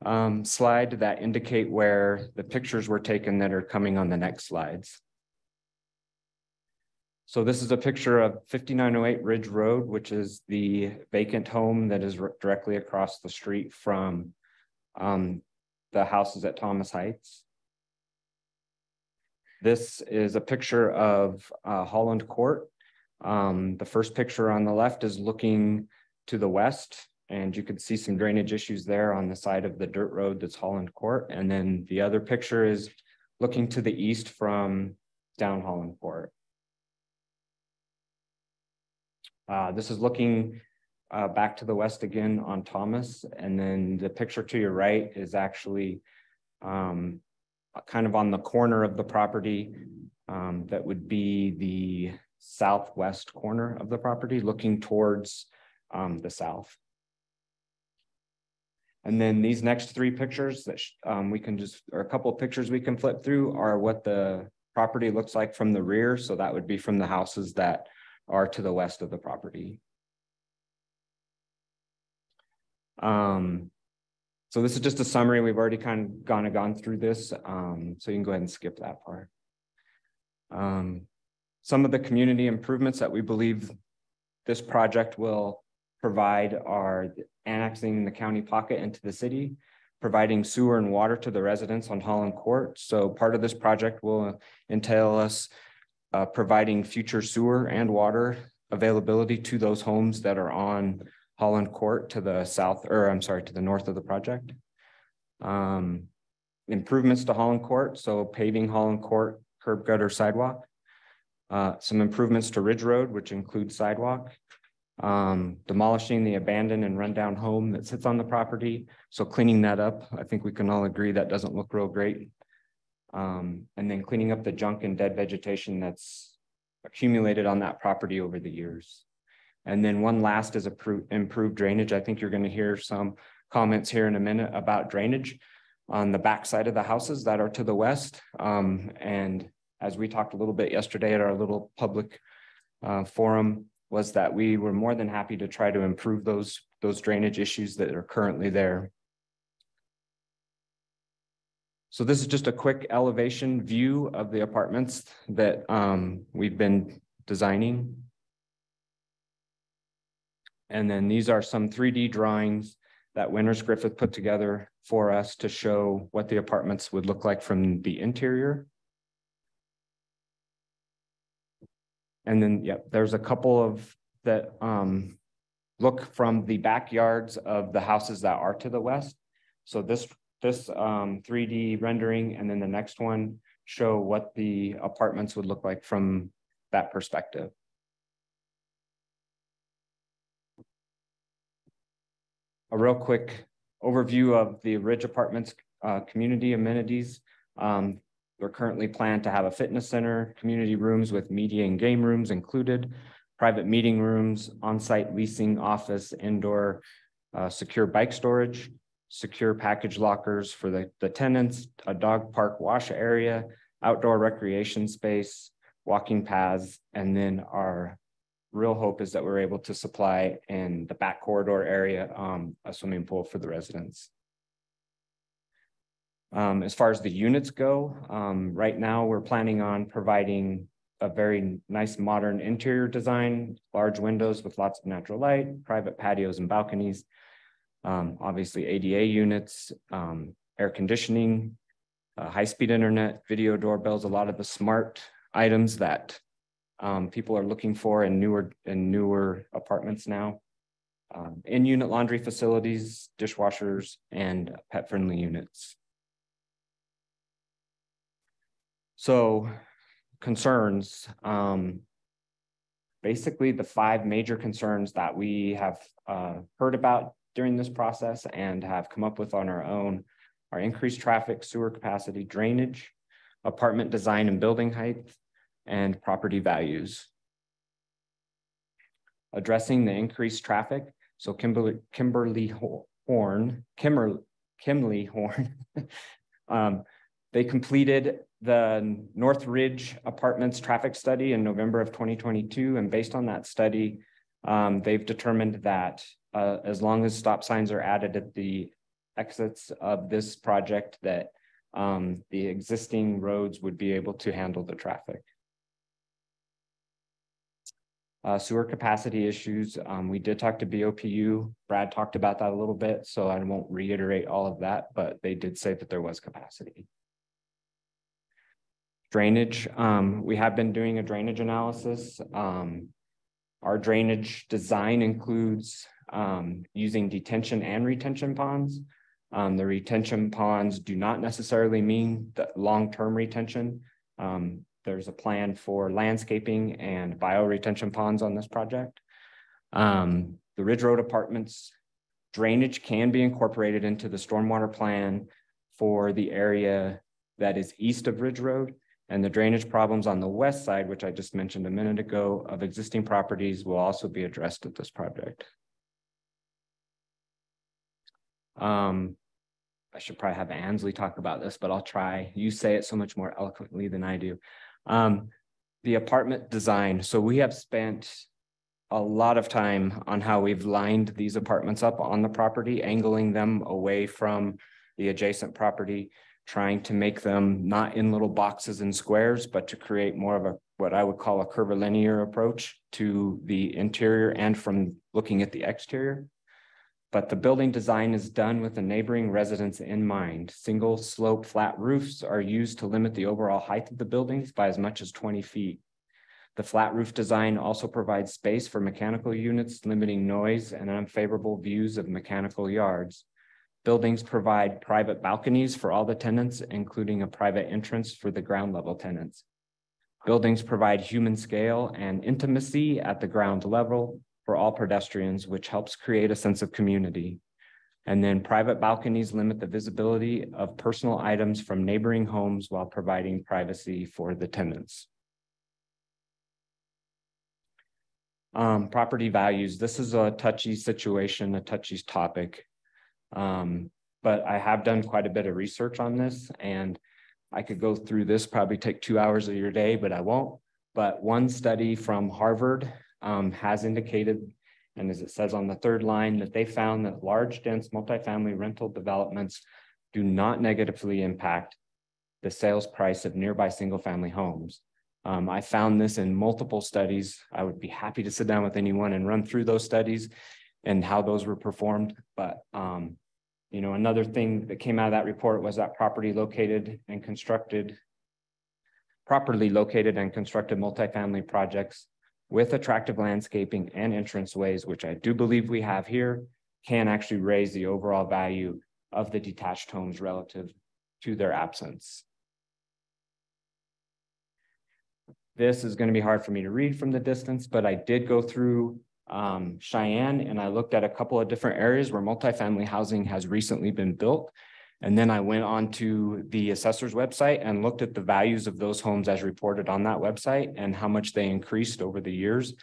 um, slide that indicate where the pictures were taken that are coming on the next slides. So this is a picture of fifty-nine oh eight Ridge Road, which is the vacant home that is directly across the street from um, the houses at Thomas Heights. This is a picture of uh, Holland Court. Um, the first picture on the left is looking to the west, and you can see some drainage issues there on the side of the dirt road that's Holland Court. And then the other picture is looking to the east from down Holland Court. Uh, this is looking uh, back to the west again on Thomas, and then the picture to your right is actually um, kind of on the corner of the property. Um, that would be the southwest corner of the property, looking towards um, the south. And then these next three pictures that um, we can just, or a couple of pictures we can flip through are what the property looks like from the rear. So that would be from the houses that are to the west of the property. Um, so this is just a summary. We've already kind of gone and gone through this. Um, so you can go ahead and skip that part. Um, some of the community improvements that we believe this project will provide are annexing the county pocket into the city, providing sewer and water to the residents on Holland Court. So part of this project will entail us uh, providing future sewer and water availability to those homes that are on Holland Court to the south, or I'm sorry, to the north of the project. Um, improvements to Holland Court, so paving Holland Court, curb gutter sidewalk. Uh, some improvements to Ridge Road, which include sidewalk. Um, demolishing the abandoned and rundown home that sits on the property. So cleaning that up, I think we can all agree that doesn't look real great. Um, and then cleaning up the junk and dead vegetation that's accumulated on that property over the years. And then one last is improved drainage. I think you're going to hear some comments here in a minute about drainage on the backside of the houses that are to the west. Um, and as we talked a little bit yesterday at our little public uh, forum, was that we were more than happy to try to improve those, those drainage issues that are currently there. So this is just a quick elevation view of the apartments that um, we've been designing. And then these are some three D drawings that Winters Griffith put together for us to show what the apartments would look like from the interior. And then, yeah, there's a couple of that um look from the backyards of the houses that are to the west. So this, this um three D rendering and then the next one show what the apartments would look like from that perspective. A real quick overview of the Ridge Apartments uh community amenities. Um, we're currently planned to have a fitness center, community rooms with media and game rooms included, private meeting rooms, on-site leasing office, indoor uh, secure bike storage, secure package lockers for the, the tenants, a dog park wash area, outdoor recreation space, walking paths, and then our real hope is that we're able to supply in the back corridor area, um, a swimming pool for the residents. Um, as far as the units go, um, right now we're planning on providing a very nice modern interior design, large windows with lots of natural light, private patios and balconies. Um, obviously ADA units, um, air conditioning, uh, high-speed internet, video doorbells, a lot of the smart items that um, people are looking for in newer in newer apartments now. Um, in-unit laundry facilities, dishwashers, and pet-friendly units. So concerns, um, basically the five major concerns that we have uh, heard about during this process and have come up with on our own are increased traffic, sewer capacity, drainage, apartment design and building height, and property values. Addressing the increased traffic, so Kimberly, Kimberly Horn, Kimber, Kimley Horn, (laughs) um, they completed the North Ridge Apartments traffic study in November of 2022. And based on that study, um, they've determined that uh, as long as stop signs are added at the exits of this project, that um, the existing roads would be able to handle the traffic. Uh, sewer capacity issues, um, we did talk to BOPU. Brad talked about that a little bit, so I won't reiterate all of that, but they did say that there was capacity. Drainage, um, we have been doing a drainage analysis. Um, our drainage design includes um, using detention and retention ponds. Um, the retention ponds do not necessarily mean long-term retention. Um, there's a plan for landscaping and bio-retention ponds on this project. Um, the Ridge Road Apartments drainage can be incorporated into the stormwater plan for the area that is east of Ridge Road. And the drainage problems on the west side, which I just mentioned a minute ago, of existing properties will also be addressed at this project. Um, I should probably have Ansley talk about this, but I'll try. You say it so much more eloquently than I do. Um, the apartment design. So we have spent a lot of time on how we've lined these apartments up on the property, angling them away from the adjacent property trying to make them not in little boxes and squares, but to create more of a what I would call a curvilinear approach to the interior and from looking at the exterior. But the building design is done with the neighboring residents in mind. Single slope flat roofs are used to limit the overall height of the buildings by as much as 20 feet. The flat roof design also provides space for mechanical units, limiting noise and unfavorable views of mechanical yards. Buildings provide private balconies for all the tenants, including a private entrance for the ground level tenants. Buildings provide human scale and intimacy at the ground level for all pedestrians, which helps create a sense of community. And then private balconies limit the visibility of personal items from neighboring homes while providing privacy for the tenants. Um, property values. This is a touchy situation, a touchy topic. Um, but I have done quite a bit of research on this and I could go through this, probably take two hours of your day, but I won't. But one study from Harvard um, has indicated, and as it says on the third line, that they found that large dense multifamily rental developments do not negatively impact the sales price of nearby single-family homes. Um, I found this in multiple studies. I would be happy to sit down with anyone and run through those studies and how those were performed, but um, you know, another thing that came out of that report was that property located and constructed properly located and constructed multifamily projects with attractive landscaping and entranceways, which I do believe we have here, can actually raise the overall value of the detached homes relative to their absence. This is going to be hard for me to read from the distance, but I did go through um, Cheyenne and I looked at a couple of different areas where multifamily housing has recently been built. And then I went on to the assessor's website and looked at the values of those homes as reported on that website and how much they increased over the years.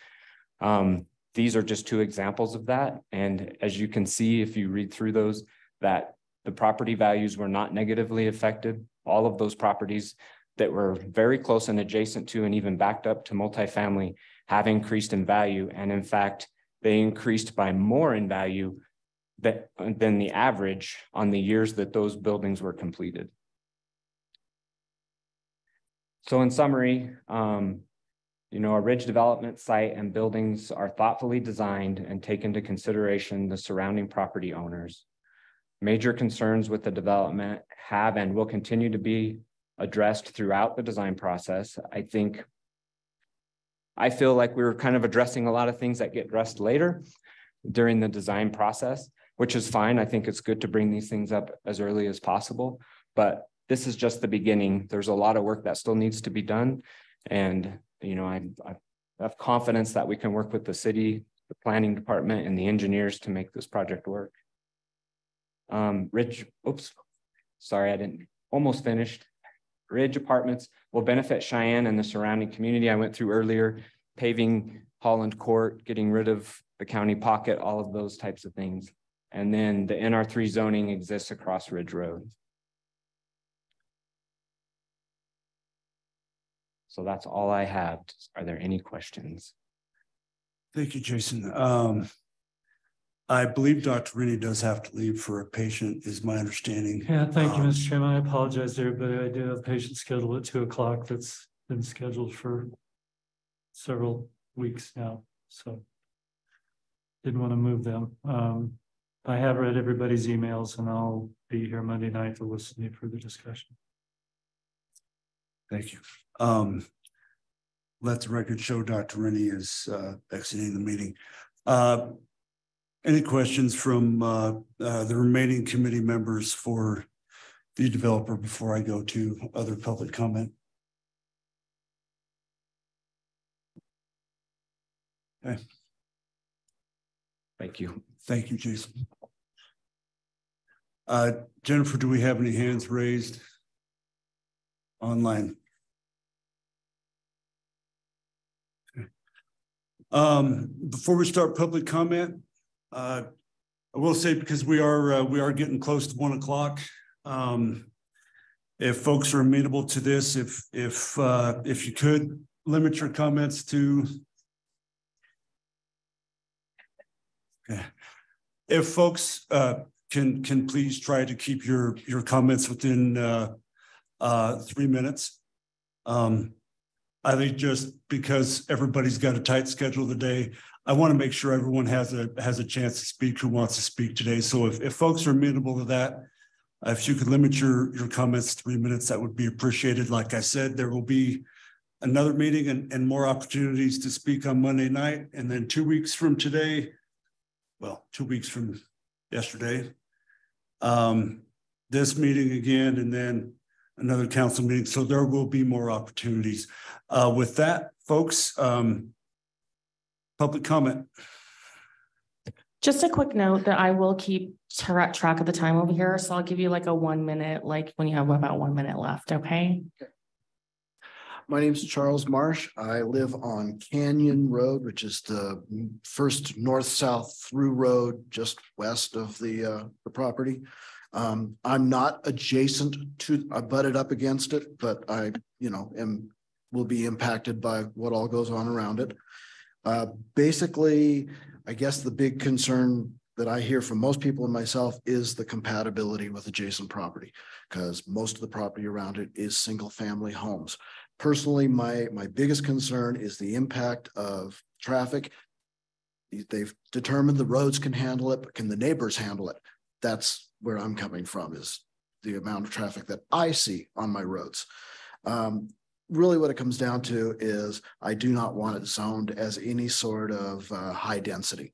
Um, these are just two examples of that. And as you can see, if you read through those, that the property values were not negatively affected. All of those properties that were very close and adjacent to and even backed up to multifamily have increased in value. And in fact, they increased by more in value that, than the average on the years that those buildings were completed. So in summary, um, you know, a ridge development site and buildings are thoughtfully designed and take into consideration the surrounding property owners. Major concerns with the development have and will continue to be addressed throughout the design process. I think I feel like we were kind of addressing a lot of things that get addressed later during the design process, which is fine. I think it's good to bring these things up as early as possible, but this is just the beginning. There's a lot of work that still needs to be done. And, you know, I, I have confidence that we can work with the city, the planning department and the engineers to make this project work. Um, Rich, oops, sorry, I didn't, almost finished. Ridge Apartments will benefit Cheyenne and the surrounding community I went through earlier, paving Holland Court, getting rid of the county pocket, all of those types of things. And then the NR three zoning exists across Ridge Road. So that's all I have. Are there any questions? Thank you, Jason. Um, I believe Dr. Rinne does have to leave for a patient, is my understanding. Yeah, thank you, Um, Mr. Chairman. I apologize there, but I do have a patient scheduled at two o'clock that's been scheduled for several weeks now, so didn't want to move them. Um, I have read everybody's emails and I'll be here Monday night to listen to further discussion. Thank you. Um, let the record show Dr. Rinne is uh, exiting the meeting. Uh, any questions from uh, uh, the remaining committee members for the developer before I go to other public comment? Okay. Thank you. Thank you, Jason. Uh, Jennifer, do we have any hands raised? Online. Okay. Um, before we start public comment, I will say because we are, uh, we are getting close to one o'clock. Um, if folks are amenable to this, if, if, uh, if you could limit your comments to If folks uh can can please try to keep your your comments within uh uh three minutes. Um, I think just because everybody's got a tight schedule today, I want to make sure everyone has a has a chance to speak who wants to speak today. So if if folks are amenable to that, if you could limit your your comments three minutes, that would be appreciated. Like I said, there will be another meeting and and more opportunities to speak on Monday night. And then two weeks from today, well, two weeks from yesterday. Um, this meeting again, and then another council meeting. So there will be more opportunities. Uh, with that, folks, um, public comment. Just a quick note that I will keep tra- track of the time over here, so I'll give you like a one minute, like when you have about one minute left, okay? My name is Charles Marsh. I live on Canyon Road, which is the first north-south through road just west of the uh, the property. Um, I'm not adjacent to, I butted up against it, but I, you know, am, will be impacted by what all goes on around it. Uh, basically, I guess the big concern that I hear from most people and myself is the compatibility with adjacent property. Because most of the property around it is single family homes. Personally, my, my biggest concern is the impact of traffic. They've determined the roads can handle it, but can the neighbors handle it? That's where I'm coming from is the amount of traffic that I see on my roads. Um, really what it comes down to is I do not want it zoned as any sort of uh, high density.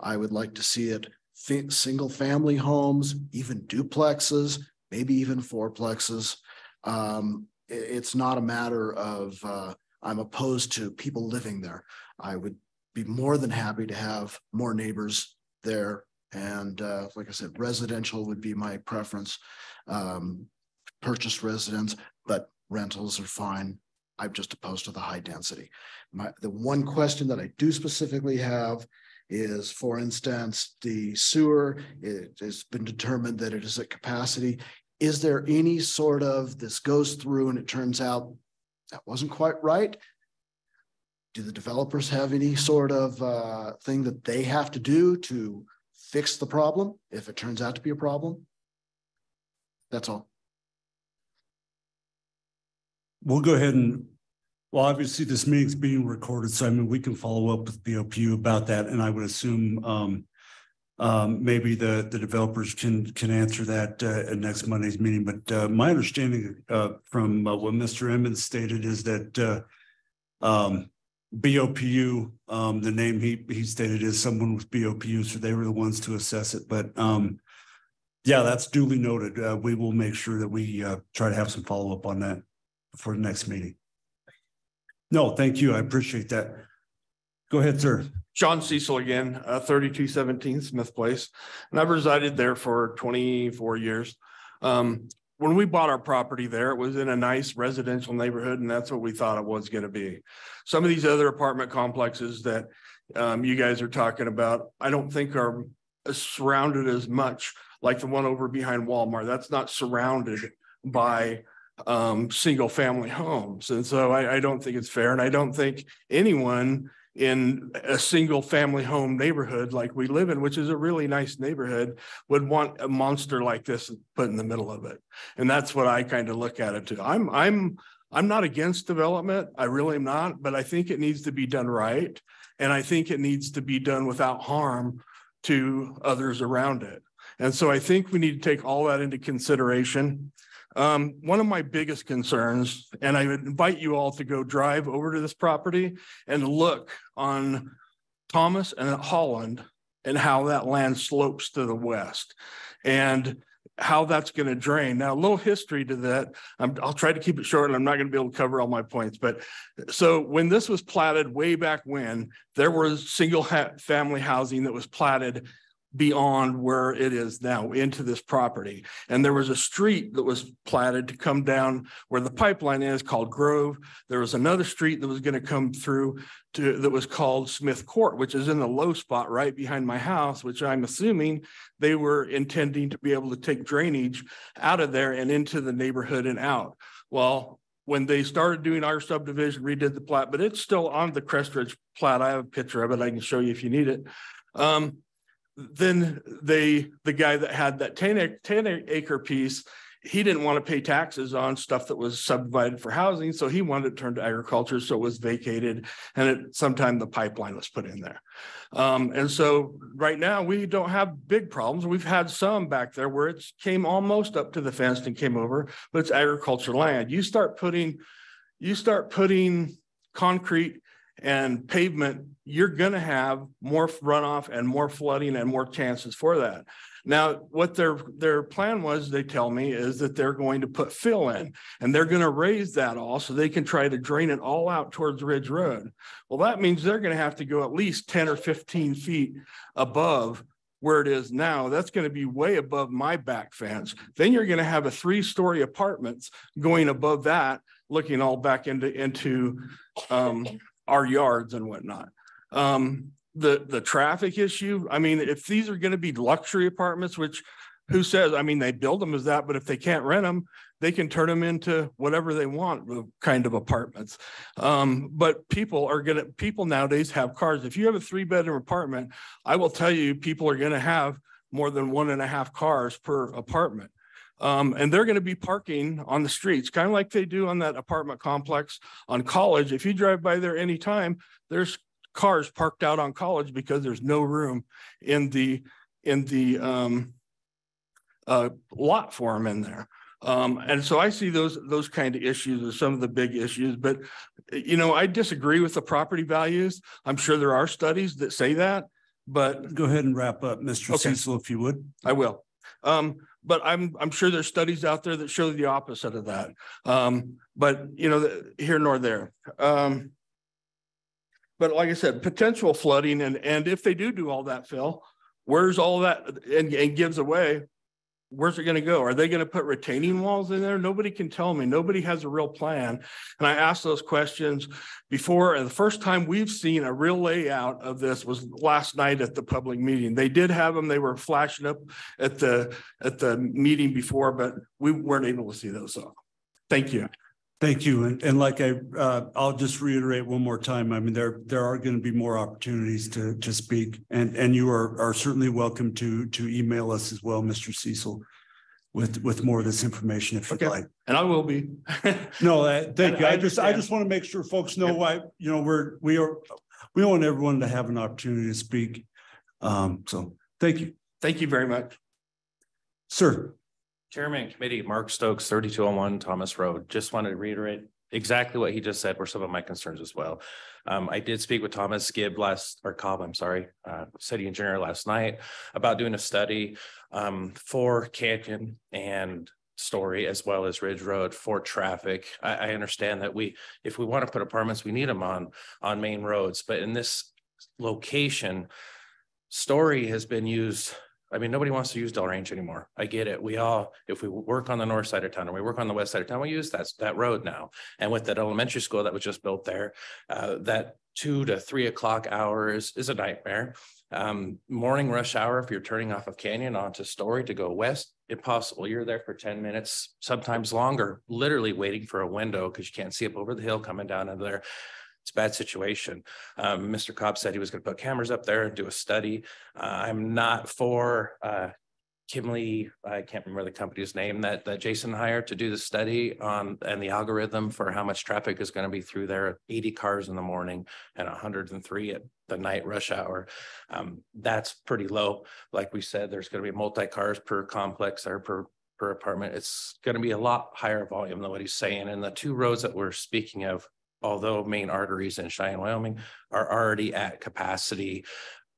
I would like to see it single family homes, even duplexes, maybe even fourplexes. Um, i- it's not a matter of uh, I'm opposed to people living there. I would be more than happy to have more neighbors there. And uh, like I said, residential would be my preference. Um, purchased residence, but rentals are fine. I'm just opposed to the high density. My, the one question that I do specifically have is, for instance, the sewer, it has been determined that it is at capacity. Is there any sort of, this goes through and it turns out that wasn't quite right? Do the developers have any sort of uh thing that they have to do to fix the problem if it turns out to be a problem? That's all. We'll go ahead and, well, obviously this meeting's being recorded, so I mean, we can follow up with BOPU about that, and I would assume um. Um, maybe the, the developers can, can answer that uh, at next Monday's meeting, but uh, my understanding uh, from uh, what Mr. Emmons stated is that uh. Um, BOPU, um, the name he, he stated is someone with BOPU, so they were the ones to assess it, but um. Yeah, that's duly noted. Uh, we will make sure that we try to have some follow-up on that for the next meeting. No, thank you. I appreciate that. Go ahead, sir. John Cecil again, uh, thirty-two seventeen Smith Place, and I've resided there for twenty-four years. Um, when we bought our property there, it was in a nice residential neighborhood, and that's what we thought it was gonna be. Some of these other apartment complexes that um, you guys are talking about, I don't think are surrounded as much like the one over behind Walmart. That's not surrounded by um, single family homes. And so I, I don't think it's fair. And I don't think anyone in a single family home neighborhood like we live in, which is a really nice neighborhood, would want a monster like this put in the middle of it. And that's what I kind of look at it too. I'm, I'm, I'm not against development. I really am not, but I think it needs to be done right. And I think it needs to be done without harm to others around it. And so I think we need to take all that into consideration. Um, one of my biggest concerns, and I would invite you all to go drive over to this property and look on Thomas and Holland and how that land slopes to the west and how that's going to drain. Now, a little history to that. I'm, I'll try to keep it short and I'm not going to be able to cover all my points. But so when this was platted way back when, there was single ha- family housing that was platted beyond where it is now into this property. And there was a street that was platted to come down where the pipeline is called Grove. There was another street that was going to come through to, that was called Smith Court, which is in the low spot right behind my house, which I'm assuming they were intending to be able to take drainage out of there and into the neighborhood and out. Well, when they started doing our subdivision, redid the plat, but it's still on the Crest Ridge plat. I have a picture of it. I can show you if you need it. Um, then they, the guy that had that 10 10 acre piece, he didn't want to pay taxes on stuff that was subdivided for housing, so he wanted to turn to agriculture, so it was vacated. And at some time the pipeline was put in there. Um, and so right now, we don't have big problems. We've had some back there where it came almost up to the fence and came over, but it's agriculture land. You start putting, you start putting concrete and pavement, you're gonna have more runoff and more flooding and more chances for that. Now, what their, their plan was, they tell me, is that they're going to put fill in and they're gonna raise that all so they can try to drain it all out towards Ridge Road. Well, that means they're gonna have to go at least ten or fifteen feet above where it is now. That's gonna be way above my back fence. Then you're gonna have a three-story apartments going above that, looking all back into, into um, our yards and whatnot. Um, the, the traffic issue, I mean, if these are gonna be luxury apartments, which who says, I mean, they build them as that, but if they can't rent them, they can turn them into whatever they want, kind of apartments. Um, but people are gonna, people nowadays have cars. If you have a three bedroom apartment, I will tell you, people are gonna have more than one and a half cars per apartment. Um, and they're gonna be parking on the streets, kind of like they do on that apartment complex on college. If you drive by there anytime, there's cars parked out on college because there's no room in the, in the, um, uh, lot for them in there. Um, and so I see those, those kind of issues as some of the big issues, but you know, I disagree with the property values. I'm sure there are studies that say that, but Go ahead and wrap up, Mr. Okay. Cecil, if you would. I will. Um, but I'm, I'm sure there's studies out there that show the opposite of that. Um, but you know, the- here nor there. Um. But like I said, potential flooding and, and if they do do all that, Phil, where's all that and, and gives away? Where's it gonna go? Are they gonna put retaining walls in there? Nobody can tell me. Nobody has a real plan. And I asked those questions before, and the first time we've seen a real layout of this was last night at the public meeting. They did have them, they were flashing up at the, at the meeting before, but we weren't able to see those. So, thank you. Thank you. And, and like I, uh, I'll just reiterate one more time. I mean, there, there are going to be more opportunities to, to speak. And, and you are, are certainly welcome to, to email us as well, Mr. Cecil, with, with more of this information if you'd like. And I will be. (laughs) No, uh, thank And you. I I just, I just want to make sure folks know why, you know, we're, we are, we want everyone to have an opportunity to speak. Um, so, thank you, Thank you very much. sir. Chairman Committee, Mark Stokes, thirty-two oh one Thomas Road. Just wanted to reiterate exactly what he just said were some of my concerns as well. Um, I did speak with Thomas Gibb last, or Cobb, I'm sorry, uh, city engineer last night about doing a study um, for Canyon and Storey as well as Ridge Road for traffic. I, I understand that we, if we want to put apartments, we need them on, on main roads, but in this location, Storey has been used I mean, nobody wants to use Dell Range anymore. I get it. We all, if we work on the north side of town or we work on the west side of town, we use that, that road now. And with that elementary school that was just built there, uh, that two to three o'clock hours is a nightmare. Um, morning rush hour, if you're turning off of Canyon onto Storey to go west, impossible. You're there for ten minutes, sometimes longer, literally waiting for a window because you can't see up over the hill coming down into there. It's a bad situation. Um, Mr. Cobb said he was going to put cameras up there and do a study. Uh, I'm not for, uh, Kimley, I can't remember the company's name that, that Jason hired to do the study on, and the algorithm for how much traffic is going to be through there. Eighty cars in the morning and hundred and three at the night rush hour. Um, that's pretty low. Like we said, there's going to be multi cars per complex or per per apartment. It's going to be a lot higher volume than what he's saying. And the two roads that we're speaking of, although main arteries in Cheyenne, Wyoming are already at capacity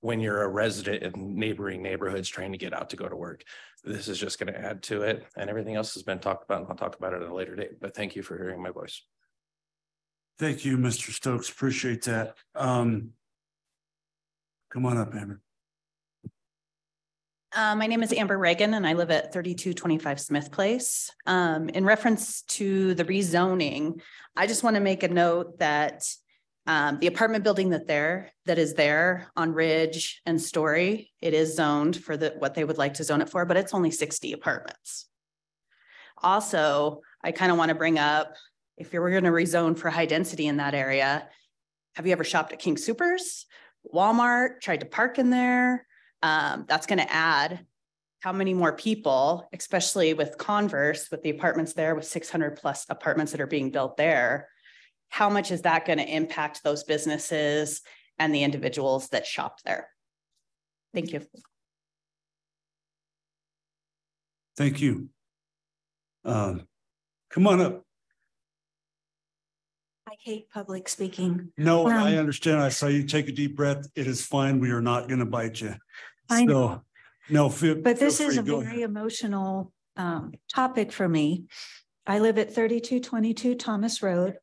when you're a resident in neighboring neighborhoods trying to get out to go to work. This is just going to add to it and everything else has been talked about and I'll talk about it at a later date, but thank you for hearing my voice. Thank you, Mr. Stokes. Appreciate that. Um. Come on up, Amber. Uh, my name is Amber Reagan and I live at thirty-two twenty-five Smith Place. Um, in reference to the rezoning, I just want to make a note that um, the apartment building that there, that is there on Ridge and Storey, it is zoned for the, what they would like to zone it for, but it's only sixty apartments. Also, I kind of want to bring up, if you were going to rezone for high density in that area, have you ever shopped at King Soopers? Walmart, tried to park in there? Um, that's gonna add how many more people, especially with Converse, with the apartments there, with six hundred plus apartments that are being built there. How much is that gonna impact those businesses and the individuals that shop there? Thank you. Thank you. Um, come on up. I hate public speaking. No, I Um, understand. I saw you take a deep breath. It is fine. We are not gonna bite you. I know. So, no, feel. But this feel is a very ahead. emotional um topic for me. I live at thirty-two twenty-two Thomas Road.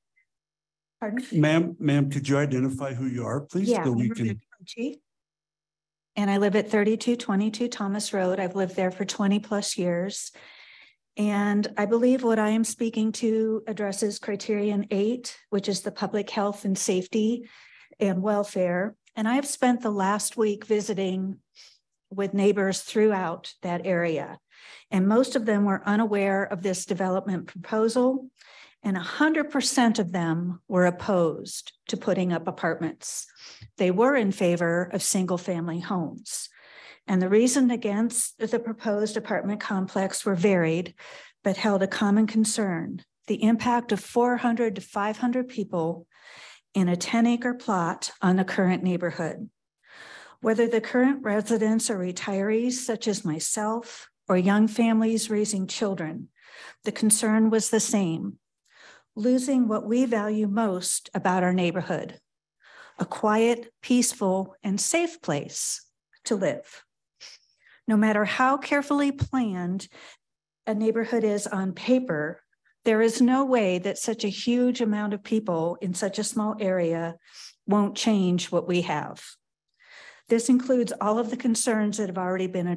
Pardon? Ma'am, ma'am, could you identify who you are, please? Yeah. So we can. And I live at thirty-two twenty-two Thomas Road. I've lived there for twenty plus years. And I believe what I am speaking to addresses criterion eight, which is the public health and safety and welfare. And I've spent the last week visiting with neighbors throughout that area. And most of them were unaware of this development proposal. And hundred percent of them were opposed to putting up apartments. They were in favor of single-family homes. And the reason against the proposed apartment complex were varied, but held a common concern, the impact of four hundred to five hundred people in a ten acre plot on the current neighborhood. Whether the current residents are retirees such as myself or young families raising children, the concern was the same. Losing what we value most about our neighborhood, a quiet, peaceful, and safe place to live. No matter how carefully planned a neighborhood is on paper, there is no way that such a huge amount of people in such a small area won't change what we have. This includes all of the concerns that have already been uh,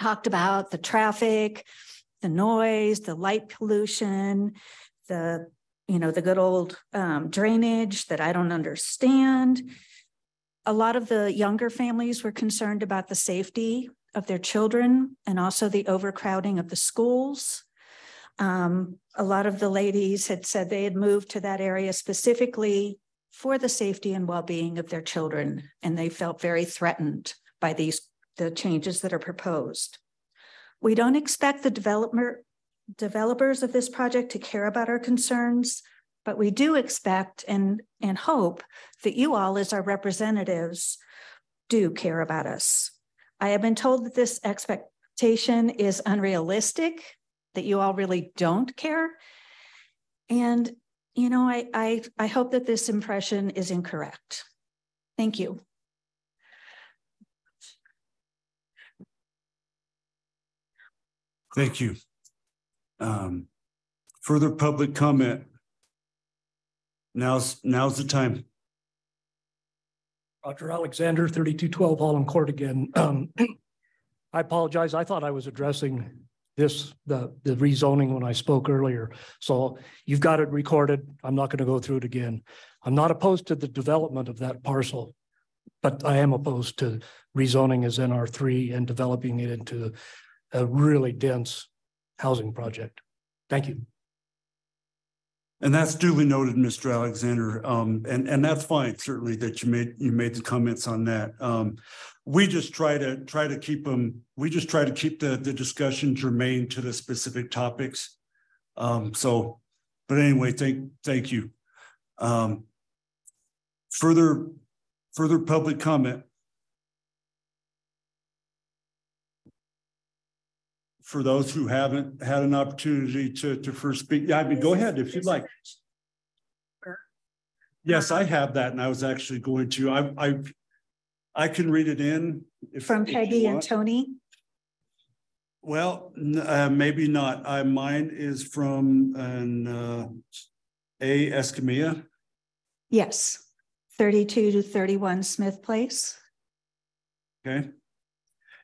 talked about, the traffic, the noise, the light pollution, the, you know, the good old um, drainage that I don't understand. A lot of the younger families were concerned about the safety of their children and also the overcrowding of the schools. Um, a lot of the ladies had said they had moved to that area specifically for the safety and well-being of their children, and they felt very threatened by these the changes that are proposed. We don't expect the developer developers of this project to care about our concerns, but we do expect and, and hope that you all, as our representatives, do care about us. I have been told that this expectation is unrealistic, that you all really don't care. And, you know, I, I, I hope that this impression is incorrect. Thank you. Thank you. Um, further public comment? Now's, now's the time. Roger Alexander, thirty-two twelve Holland Court again. Um, (clears throat) I apologize. I thought I was addressing this, the, the rezoning when I spoke earlier. So you've got it recorded. I'm not going to go through it again. I'm not opposed to the development of that parcel, but I am opposed to rezoning as NR three and developing it into a really dense housing project. Thank you. And that's duly noted, Mr. Alexander. Um, and, and that's fine, certainly that you made, you made the comments on that. Um, we just try to, try to keep them, we just try to keep the, the discussion germane to the specific topics. Um, so, but anyway, thank, thank you. Um, further, further public comment. For those who haven't had an opportunity to, to first speak. Yeah, I mean, go ahead if you'd like. Yes, I have that and I was actually going to, I, I, I can read it in. if- From Peggy and. Tony. Well, uh, maybe not. I, mine is from an, uh, A Escamilla. Yes, thirty-two to thirty-one Smith Place. Okay.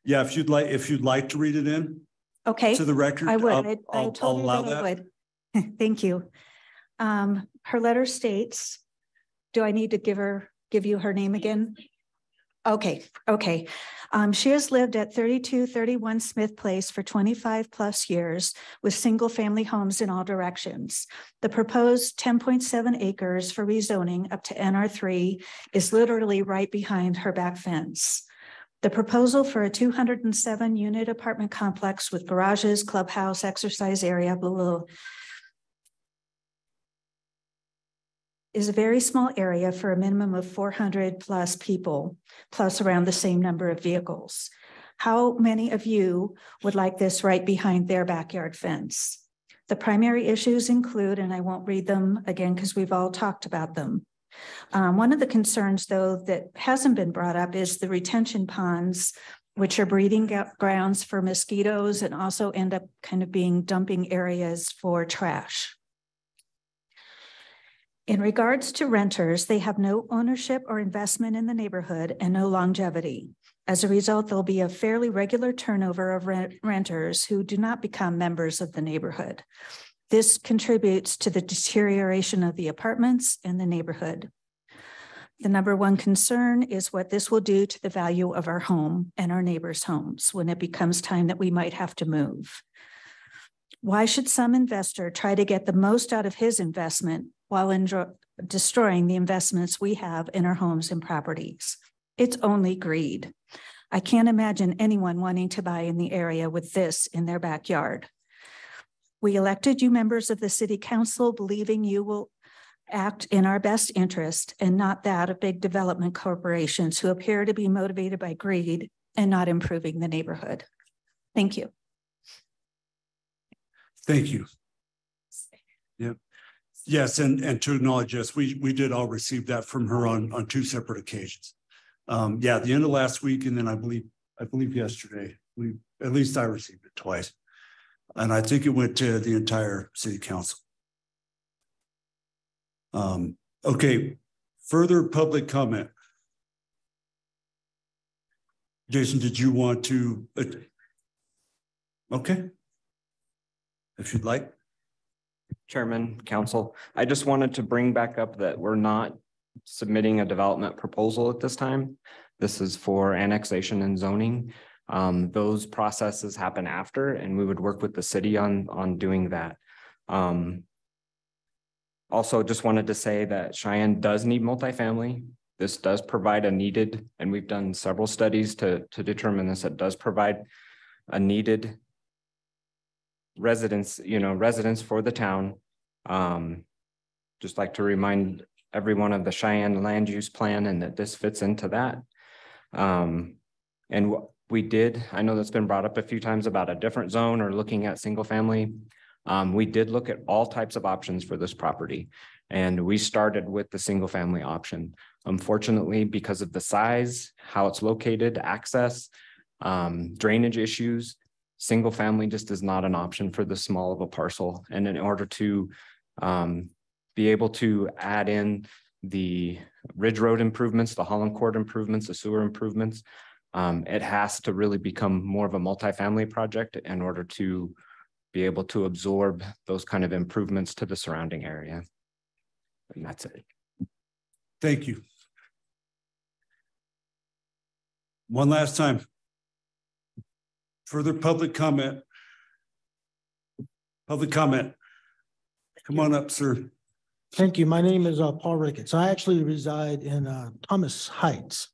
Yeah, if you'd like, if you'd like to read it in Okay. to the record. I would. I'll- I, I I'll- I'll allow that I would. (laughs) Thank you. Um, her letter states, do I need to give her, give you her name again? Okay, okay. Um, she has lived at thirty-two thirty-one Smith Place for twenty-five plus years with single-family homes in all directions. The proposed ten point seven acres for rezoning up to NR three is literally right behind her back fence. The proposal for a two hundred and seven unit apartment complex with garages, clubhouse, exercise area, blah, is a very small area for a minimum of four hundred plus people, plus around the same number of vehicles. How many of you would like this right behind their backyard fence? The primary issues include, and I won't read them again because we've all talked about them. Um, one of the concerns, though, that hasn't been brought up is the retention ponds, which are breeding grounds for mosquitoes and also end up kind of being dumping areas for trash. In regards to renters, they have no ownership or investment in the neighborhood and no longevity. As a result, there'll be a fairly regular turnover of rent- renters who do not become members of the neighborhood. This contributes to the deterioration of the apartments and the neighborhood. The number one concern is what this will do to the value of our home and our neighbors' homes when it becomes time that we might have to move. Why should some investor try to get the most out of his investment while destroying the investments we have in our homes and properties? It's only greed. I can't imagine anyone wanting to buy in the area with this in their backyard. We elected you members of the city council believing you will act in our best interest and not that of big development corporations who appear to be motivated by greed and not improving the neighborhood. Thank you. Thank you. Yep. Yes, and, and to acknowledge, yes, we, we did all receive that from her on, on two separate occasions. Um, yeah, the end of last week and then I believe, I believe yesterday, we, at least I received it twice. And I think it went to the entire city council. Um, okay, further public comment. Jason, did you want to? uh, Okay. If you'd like. Chairman, council, I just wanted to bring back up that we're not submitting a development proposal at this time. This is for annexation and zoning. Um, those processes happen after, and we would work with the city on, on doing that. Um, also, just wanted to say that Cheyenne does need multifamily. This does provide a needed, and we've done several studies to, to determine this, it does provide a needed residents, you know, residents for the town. Um, just like to remind everyone of the Cheyenne land use plan and that this fits into that. Um, and we did, I know that's been brought up a few times about a different zone or looking at single family. Um, we did look at all types of options for this property. And we started with the single family option. Unfortunately, because of the size, how it's located, access, um, drainage issues, single family just is not an option for this small of a parcel. And in order to um, be able to add in the Ridge Road improvements, the Holland Court improvements, the sewer improvements, um, it has to really become more of a multifamily project in order to be able to absorb those kind of improvements to the surrounding area. And that's it. Thank you. One last time. Further public comment. Public comment. Come on up, sir. Thank you. My name is uh, Paul Ricketts. I actually reside in uh, Thomas Heights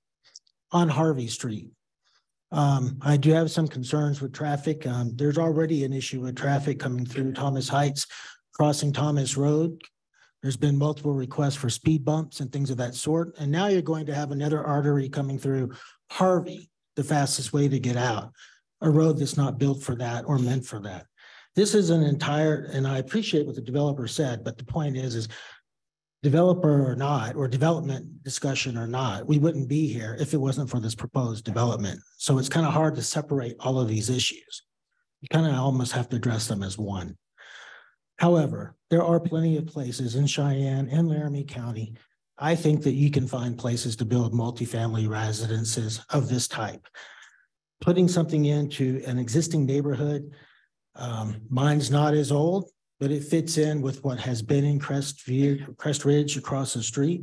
on Harvey Street. Um, I do have some concerns with traffic. Um, there's already an issue with traffic coming through Thomas Heights, crossing Thomas Road. There's been multiple requests for speed bumps and things of that sort. And now you're going to have another artery coming through Harvey, the fastest way to get out, a road that's not built for that or meant for that. This is an entire, and I appreciate what the developer said, but the point is, is developer or not, or development discussion or not, we wouldn't be here if it wasn't for this proposed development. So it's kind of hard to separate all of these issues. You kind of almost have to address them as one. However, there are plenty of places in Cheyenne and Laramie County. I think that you can find places to build multifamily residences of this type. Putting something into an existing neighborhood, um, mine's not as old, but it fits in with what has been in Crest Crest Ridge across the street.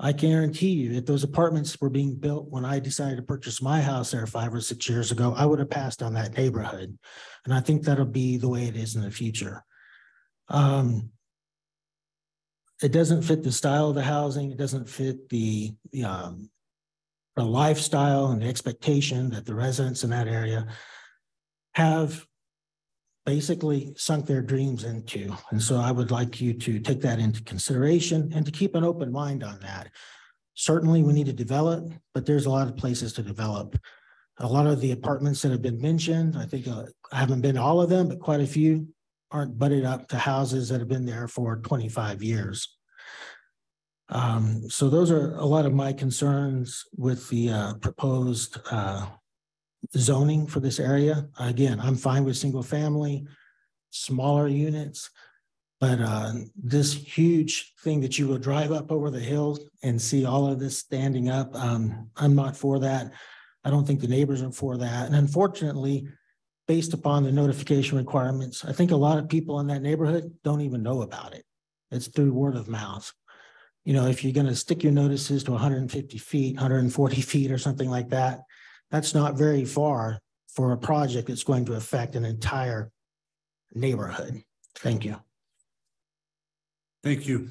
I guarantee you, if those apartments were being built when I decided to purchase my house there five or six years ago, I would have passed on that neighborhood. And I think that'll be the way it is in the future. Um, it doesn't fit the style of the housing. It doesn't fit the, the, um, the lifestyle and the expectation that the residents in that area have basically sunk their dreams into. And so I would like you to take that into consideration and to keep an open mind on that. Certainly, we need to develop, but there's a lot of places to develop. A lot of the apartments that have been mentioned, I think uh, I haven't been to all of them, but quite a few aren't butted up to houses that have been there for 25 years. Um, so those are a lot of my concerns with the uh, proposed uh, zoning for this area. Again, I'm fine with single family, smaller units. But uh, this huge thing that you will drive up over the hill and see all of this standing up, um, I'm not for that. I don't think the neighbors are for that. And unfortunately, based upon the notification requirements, I think a lot of people in that neighborhood don't even know about it. It's through word of mouth. you know, if you're gonna stick your notices to hundred and fifty feet, hundred and forty (laughs) feet or something like that, that's not very far for a project that's going to affect an entire neighborhood. Thank you. Thank you.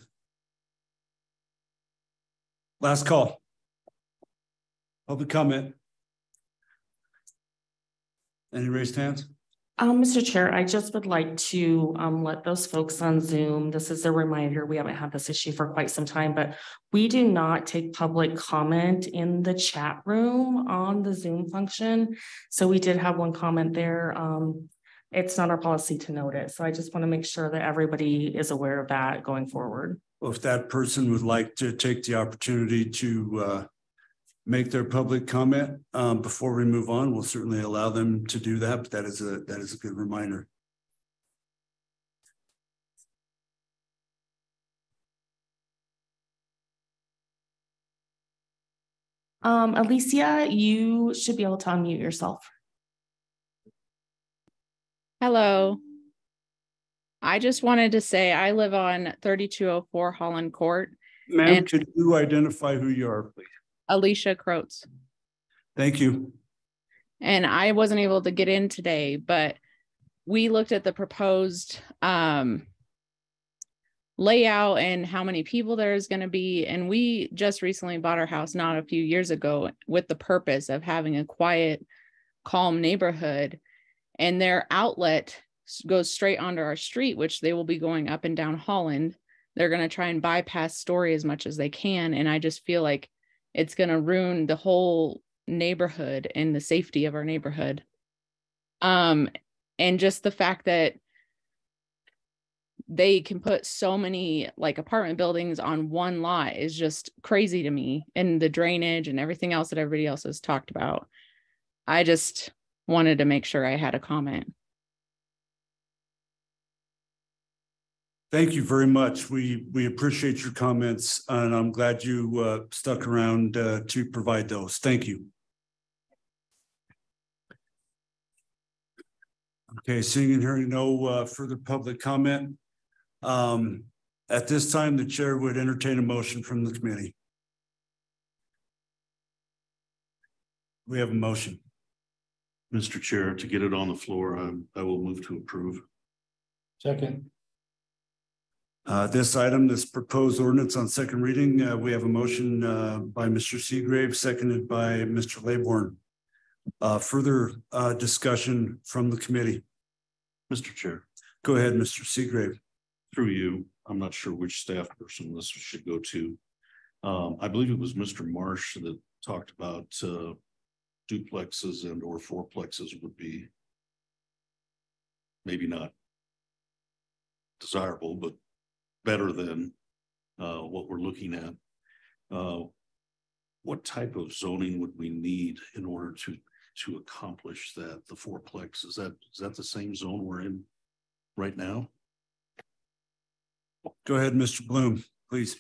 Last call. Public comment. Any raised hands? Um, Mr. Chair, I just would like to um let those folks on Zoom, this is a reminder, we haven't had this issue for quite some time, but we do not take public comment in the chat room on the Zoom function. So we did have one comment there. Um, it's not our policy to note it, so I just want to make sure that everybody is aware of that going forward. Well, if that person would like to take the opportunity to uh make their public comment um before we move on, we'll certainly allow them to do that, but that is a, that is a good reminder. Um, Alicia, you should be able to unmute yourself. Hello. I just wanted to say I live on thirty-two oh four Holland Court. Ma'am, could you identify who you are, please? Alicia Croats. Thank you. And I wasn't able to get in today, but we looked at the proposed um layout and how many people there's going to be and we just recently bought our house not a few years ago with the purpose of having a quiet calm neighborhood and their outlet goes straight onto our street which they will be going up and down Holland they're going to try and bypass Storey as much as they can and I just feel like it's going to ruin the whole neighborhood and the safety of our neighborhood. Um, and just the fact that they can put so many like apartment buildings on one lot is just crazy to me. And the drainage and everything else that everybody else has talked about. I just wanted to make sure I had a comment. Thank you very much. We, we appreciate your comments and I'm glad you uh, stuck around uh, to provide those. Thank you. Okay, seeing and hearing no uh, further public comment. Um, At this time, the chair would entertain a motion from the committee. We have a motion. Mr. Chair, to get it on the floor, I, I will move to approve. Second. Uh, this item, this proposed ordinance on second reading, uh, we have a motion, uh, by Mr. Segrave, seconded by Mr. Laybourn. Uh, further, uh, discussion from the committee. Mr. Chair, Go ahead, Mr. Segrave. through you, I'm not sure which staff person this should go to. Um, I believe it was Mr. Marsh that talked about, uh, duplexes and or fourplexes would be maybe not desirable, but better than, uh, what we're looking at. Uh, what type of zoning would we need in order to, to accomplish that, the fourplex? Is that, is that the same zone we're in right now? Go ahead, Mr. Bloom, please.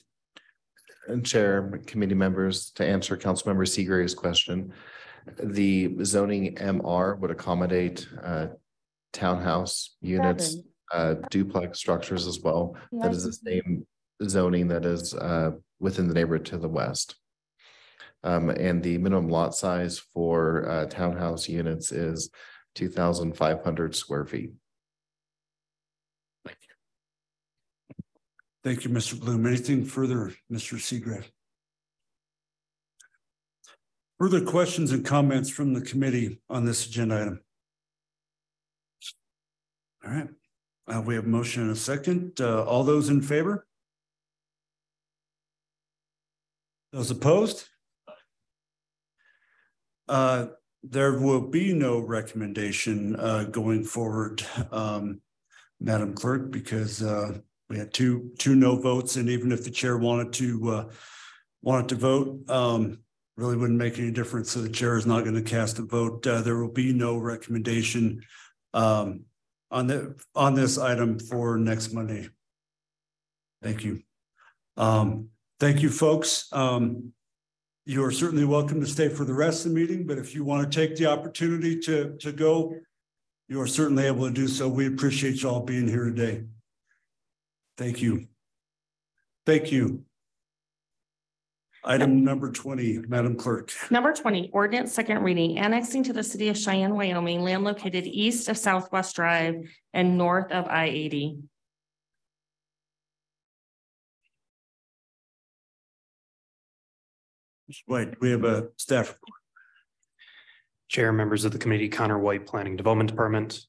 And Chair, committee members, to answer Councilmember Segrave's question, the zoning MR would accommodate uh townhouse units, Seven. Uh duplex structures as well. That is the same zoning that is uh within the neighborhood to the west. Um, and the minimum lot size for uh townhouse units is two thousand five hundred square feet. Thank you, Thank you, Mr. Bloom. Anything further, Mr. Segrave? Further questions and comments from the committee on this agenda item? All right, uh, we have a motion and a second. Uh, all those in favor? Those opposed? Uh, there will be no recommendation, uh, going forward, um, Madam Clerk, because, uh, we had two, two no votes, and even if the chair wanted to, uh, wanted to vote, um, really wouldn't make any difference. So the chair is not going to cast a vote. There will be no recommendation, um, on the, on this item for next Monday. Thank you. Um, thank you, folks. Um, you are certainly welcome to stay for the rest of the meeting, but if you want to take the opportunity to, to go, you are certainly able to do so. We appreciate you all being here today. Thank you. Thank you. Item number twenty, Madam Clerk. Number twenty, ordinance second reading, annexing to the city of Cheyenne, Wyoming, land located east of Southwest Drive and north of I eighty. Mr. White, we have a staff. report. Chair, members of the committee, Connor White, Planning Development Department.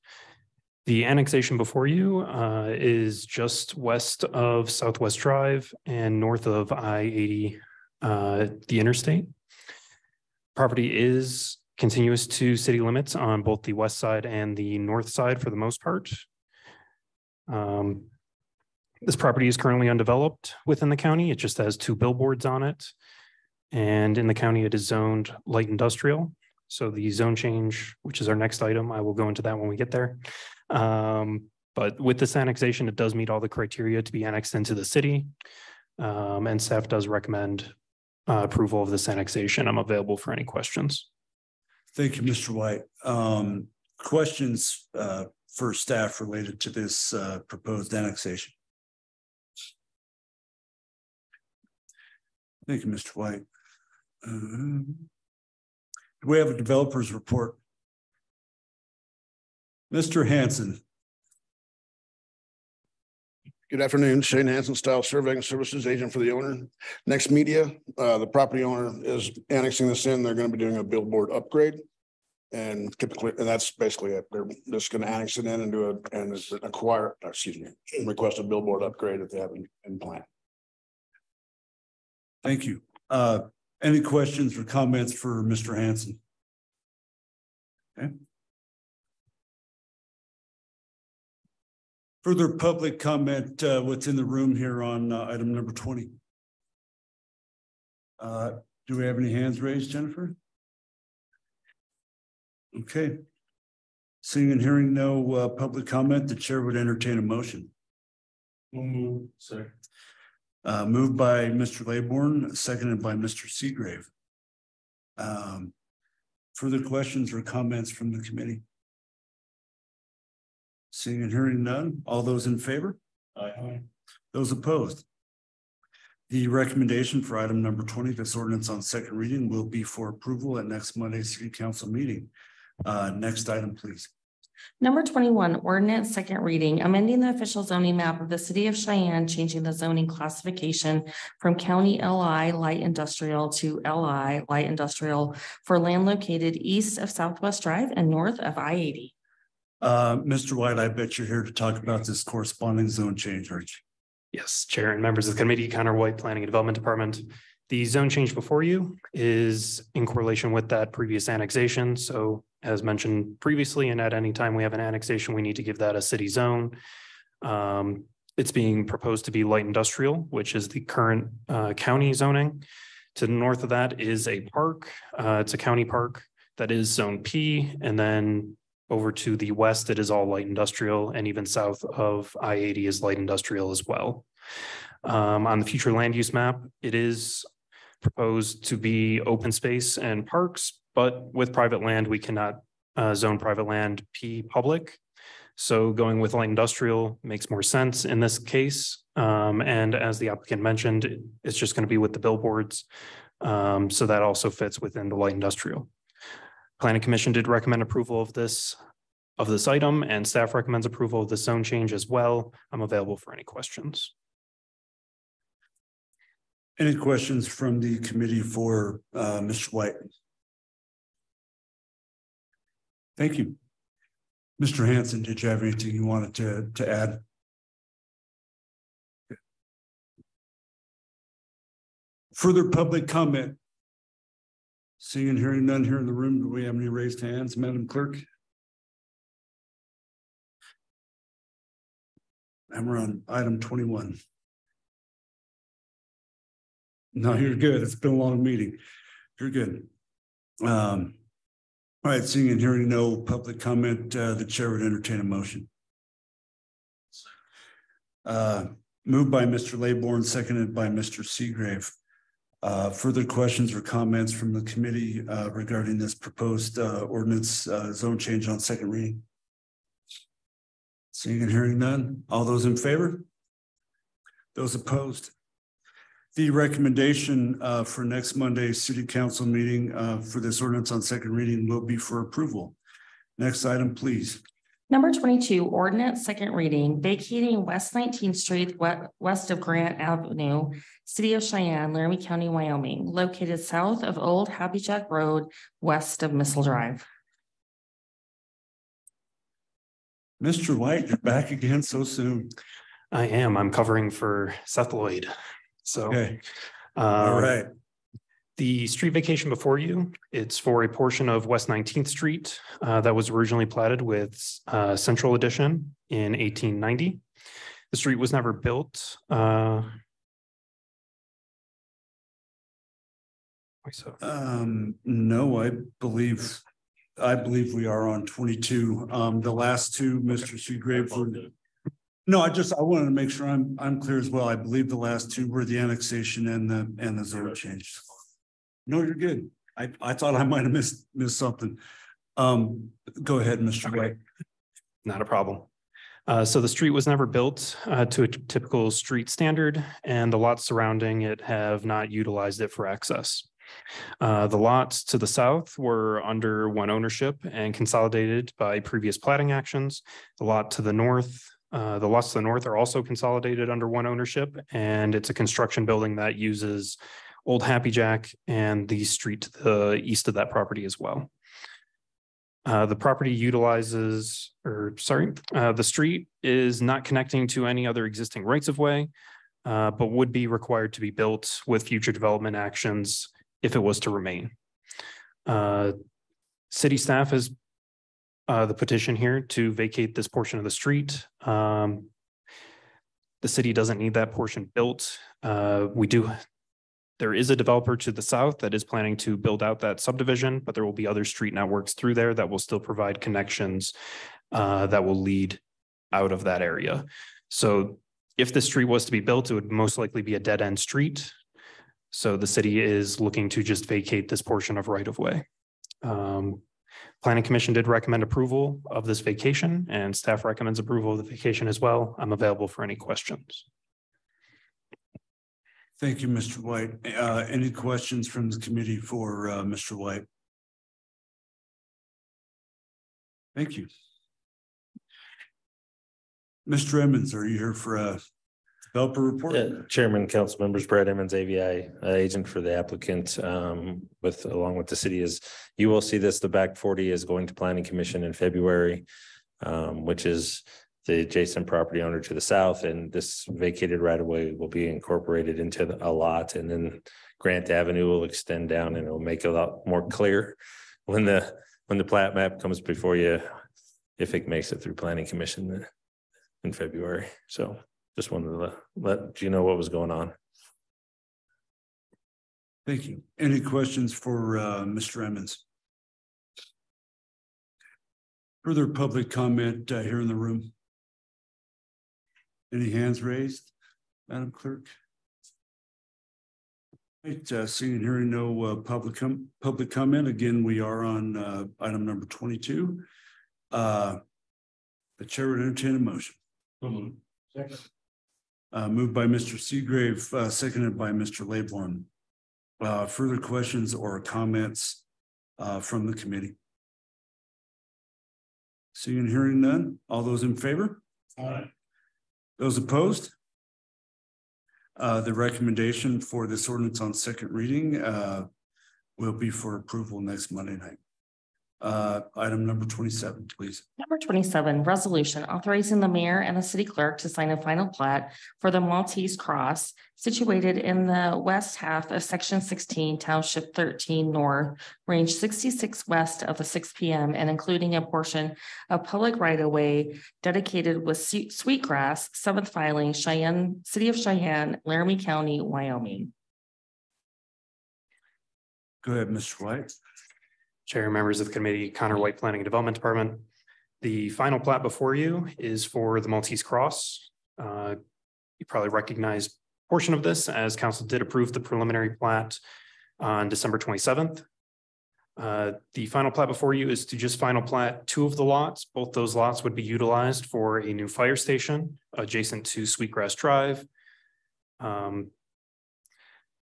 The annexation before you uh, is just west of Southwest Drive and north of I eighty, uh, the interstate. Property is continuous to city limits on both the west side and the north side for the most part. Um, This property is currently undeveloped within the county. It just has two billboards on it. And in the county, it is zoned light industrial. So the zone change, which is our next item, I will go into that when we get there. Um, but with this annexation, it does meet all the criteria to be annexed into the city. Um, and staff does recommend uh, approval of this annexation. I'm available for any questions. Thank you, Mr. White. Um, questions, uh, for staff related to this, uh, proposed annexation? Thank you, Mr. White. Um, Do we have a developer's report? Mr. Hanson, Good afternoon, Shane Hanson, Steil Surveying Services Agent for the owner. Next Media, uh, the property owner is annexing this in. They're gonna be doing a billboard upgrade. And typically, and that's basically it. They're just gonna annex it in and do a, and acquire, excuse me, (clears throat) request a billboard upgrade if they have in, in plan. thank you. Uh, any questions or comments for Mr. Hanson? Okay. Further public comment, uh, within the room here on, uh, item number twenty? Uh, do we have any hands raised, Jennifer? Okay. Seeing and hearing no, uh, public comment, the chair would entertain a motion. Sorry. Uh, moved by Mr. Laybourn, seconded by Mr. Segrave. Um, further questions or comments from the committee? Seeing and hearing none, all those in favor? Aye. Those opposed? The recommendation for item number twenty, this ordinance on second reading will be for approval at next Monday's city council meeting. Uh, next item, please. Number twenty-one, ordinance second reading, amending the official zoning map of the city of Cheyenne, changing the zoning classification from county LI light industrial to LI light industrial for land located east of Southwest Drive and north of I eighty. Uh, Mr. White, I bet you're here to talk about this corresponding zone change, you? Yes, Chair and members of the committee, Connor White, Planning and Development Department. The zone change before you is in correlation with that previous annexation. So as mentioned previously, and at any time we have an annexation, we need to give that a city zone. Um, it's being proposed to be light industrial, which is the current uh, county zoning. To the north of that is a park. Uh, it's a county park that is zone P. And then over to the west, it is all light industrial and even south of I eighty is light industrial as well. Um, on the future land use map, it is proposed to be open space and parks, but with private land, we cannot uh, zone private land P public. So going with light industrial makes more sense in this case. Um, and as the applicant mentioned, it's just going to be with the billboards. Um, so that also fits within the light industrial. Planning Commission did recommend approval of this of this item and staff recommends approval of the zone change as well. I'm available for any questions. Any questions from the committee for, uh, Mr. White? Thank you. Mr. Hanson, did you have anything you wanted to, to add? Further public comment? Seeing and hearing none here in the room, do we have any raised hands, Madam Clerk? And we're on item twenty-one. No, you're good. It's been a long meeting. You're good. Um, all right, seeing and hearing no public comment, uh, the chair would entertain a motion. Uh, moved by Mr. Laybourn, seconded by Mr. Segrave. Uh, further questions or comments from the committee, uh, regarding this proposed, uh, ordinance, uh, zone change on second reading? Seeing and hearing none, all those in favor? Those opposed? The recommendation uh, for next Monday's city council meeting uh, for this ordinance on second reading will be for approval. Next item, please. Number twenty-two, ordinance, second reading, vacating West Nineteenth Street, west of Grant Avenue, City of Cheyenne, Laramie County, Wyoming, located south of Old Happy Jack Road, west of Missile Drive. Mr. White, you're back again so soon. I am. I'm covering for Seth Lloyd. So. Okay, all um, right. The street vacation before you, it's for a portion of West Nineteenth Street uh, that was originally platted with uh, Central Addition in eighteen ninety. The street was never built. uh, Um, no, I believe, I believe we are on twenty-two. Um, the last two, Mr. Segrave. No, I just, I wanted to make sure I'm, I'm clear as well. I believe the last two were the annexation and the, and the zone change. No, you're good. I, I thought I might have missed, missed something. Um, go ahead, Mr. White. not a problem. Uh, so the street was never built uh, to a typical street standard and the lots surrounding it have not utilized it for access. Uh, the lots to the south were under one ownership and consolidated by previous platting actions. The lot to the north, uh, the lots to the north are also consolidated under one ownership and it's a construction building that uses Old Happy Jack and the street to the east of that property as well. Uh, the property utilizes, or sorry, uh, the street is not connecting to any other existing rights of way. Uh, but would be required to be built with future development actions if it was to remain. Uh, city staff has uh, the petition here to vacate this portion of the street. Um, the city doesn't need that portion built. Uh, we do, there is a developer to the south that is planning to build out that subdivision, but there will be other street networks through there that will still provide connections uh, that will lead out of that area. So if the street was to be built, it would most likely be a dead end street. So the city is looking to just vacate this portion of right of way. Um, Planning Commission did recommend approval of this vacation and staff recommends approval of the vacation as well. I'm available for any questions. Thank you, Mr. White. Uh, any questions from the committee for, uh, Mr. White? Thank you. Mr. Emmons, are you here for a developer report? Chairman, council members, Brad Emmons, AVI, uh, agent for the applicant, um, with, along with the city is, you will see this, the back forty is going to planning commission in February, um, which is the adjacent property owner to the south, and this vacated right of way will be incorporated into a lot, and then Grant Avenue will extend down and it'll make a lot more clear when the, when the plat map comes before you, if it makes it through planning commission in February. So just wanted to let, let you know what was going on. Thank you. Any questions for, uh, Mr. Emmons? Further public comment, uh, here in the room? Any hands raised, Madam Clerk? Right, uh, seeing and hearing no, uh, public com- public comment, again, we are on, uh, item number twenty-two. Uh, the chair would entertain a motion. Uh, moved by Mr. Segrave, uh, seconded by Mr. Laybourn. Uh, further questions or comments, uh, from the committee? Seeing and hearing none, all those in favor? Aye. Those opposed? Uh, the recommendation for this ordinance on second reading, uh, will be for approval next Monday night. Uh, item number twenty-seven, please. Number twenty-seven, resolution authorizing the mayor and the city clerk to sign a final plat for the Maltese Cross situated in the west half of section sixteen, township thirteen north, range sixty-six west of the six P M and including a portion of public right-of-way dedicated with sweetgrass, seventh filing, Cheyenne, city of Cheyenne, Laramie County, Wyoming. Go ahead, Mr. White. Chair, members of the committee, Connor White, Planning and Development Department. The final plat before you is for the Maltese Cross. Uh, You probably recognize portion of this as council did approve the preliminary plat on December twenty-seventh. Uh, The final plat before you is to just final plat two of the lots. Both those lots would be utilized for a new fire station adjacent to Sweetgrass Drive. Um,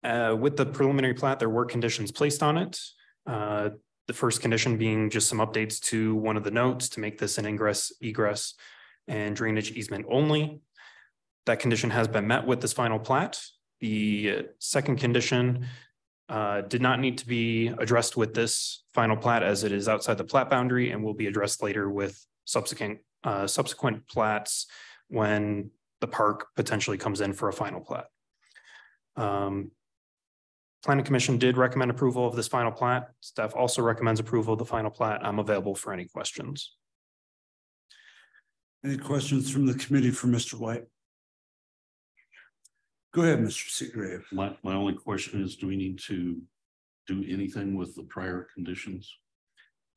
Uh, with the preliminary plat, there were conditions placed on it. Uh, the first condition being just some updates to one of the notes to make this an ingress, egress and drainage easement only. That condition has been met with this final plat. The second condition uh, did not need to be addressed with this final plat as it is outside the plat boundary and will be addressed later with subsequent, uh, subsequent plats when the park potentially comes in for a final plat. Um, Planning Commission did recommend approval of this final plat. Staff also recommends approval of the final plat. I'm available for any questions. Any questions from the committee for Mr. White? Go ahead, Mr. Segrave. My, my only question is, do we need to do anything with the prior conditions?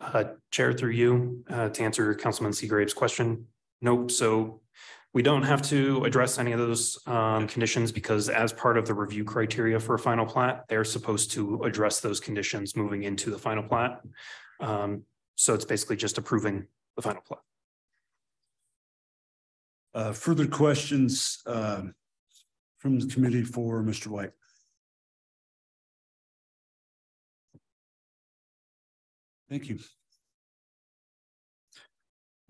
Uh, Chair, through you, uh, to answer Councilman Segrave's question. Nope, so we don't have to address any of those um conditions because as part of the review criteria for a final plat, they're supposed to address those conditions moving into the final plat. Um, so it's basically just approving the final plat. Uh, further questions, um, from the committee for Mr. White? Thank you.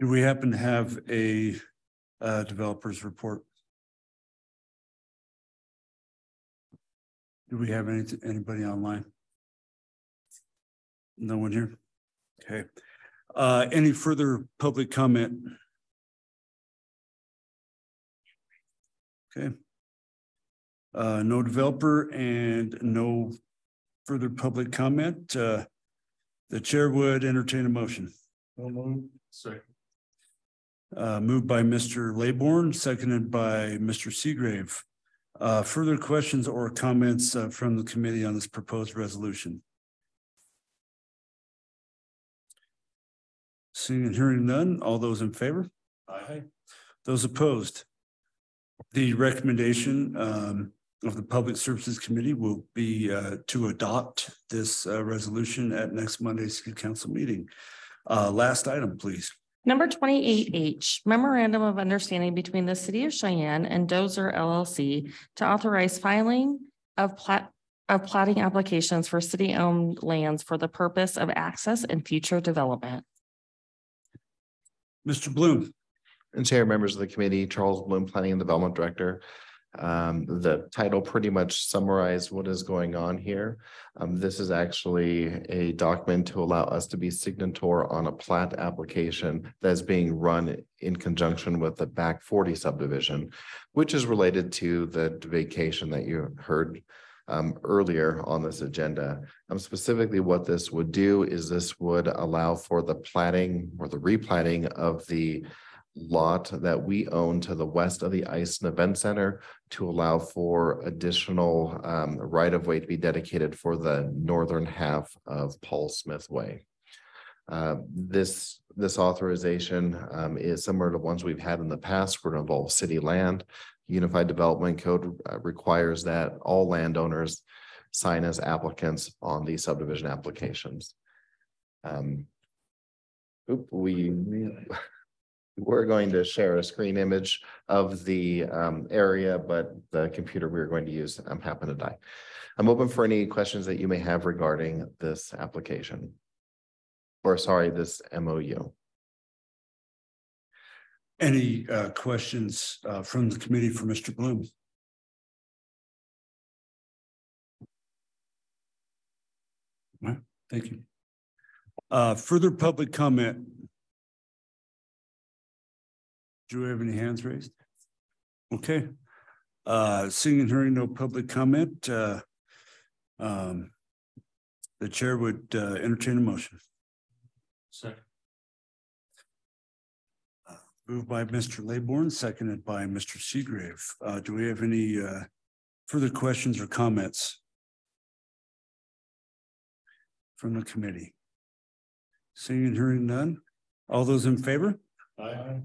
Do we happen to have a, uh, developer's report? Do we have any, anybody online? No one here? Okay. Uh, any further public comment? Okay. Uh, no developer and no further public comment. Uh, the chair would entertain a motion. Second. Uh, moved by Mr. Laybourn, seconded by Mr. Segrave. Uh, further questions or comments uh, from the committee on this proposed resolution? Seeing and hearing none, all those in favor? Aye. Those opposed? The recommendation um of the Public Services Committee will be uh to adopt this uh resolution at next Monday's city council meeting. Uh, last item, please. Number twenty-eight H memorandum of understanding between the city of Cheyenne and Dozer LLC to authorize filing of plat of platting applications for city-owned lands for the purpose of access and future development. Mr. Bloom. And Chair, members of the committee, Charles Bloom, Planning and Development Director. Um, the title pretty much summarized what is going on here. Um, this is actually a document to allow us to be signator on a plat application that's being run in conjunction with the back forty subdivision, which is related to the vacation that you heard um, earlier on this agenda. Um, specifically what this would do is this would allow for the platting or the replatting of the lot that we own to the west of the Ice and Event Center to allow for additional um right of way to be dedicated for the northern half of Paul Smith Way. Uh, this, this authorization um is similar to ones we've had in the past, would involve city land. Unified Development Code uh, requires that all landowners sign as applicants on these subdivision applications. Um. Oop, we- we're going to share a screen image of the um area, but the computer we're going to use um happened to die. I'm open for any questions that you may have regarding this application. Or sorry, this MOU. Any uh questions uh from the committee for Mr. Bloom? Thank you. Uh, further public comment? Do we have any hands raised? Okay. Uh, seeing and hearing no public comment, uh. Um. The chair would uh entertain a motion. Second. Moved by Mr. Laybourn, seconded by Mr. Segrave. Uh, do we have any uh further questions or comments? From the committee? Seeing and hearing none, all those in favor? Aye.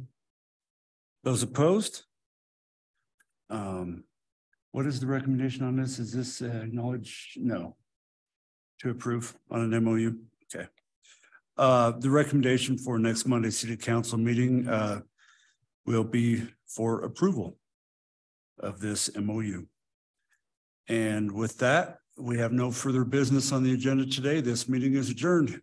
Those opposed? Um, what is the recommendation on this? Is this uh, acknowledged? No. To approve on an MOU? Okay. Uh, the recommendation for next Monday city council meeting, uh, will be for approval of this MOU. And with that, we have no further business on the agenda today. This meeting is adjourned.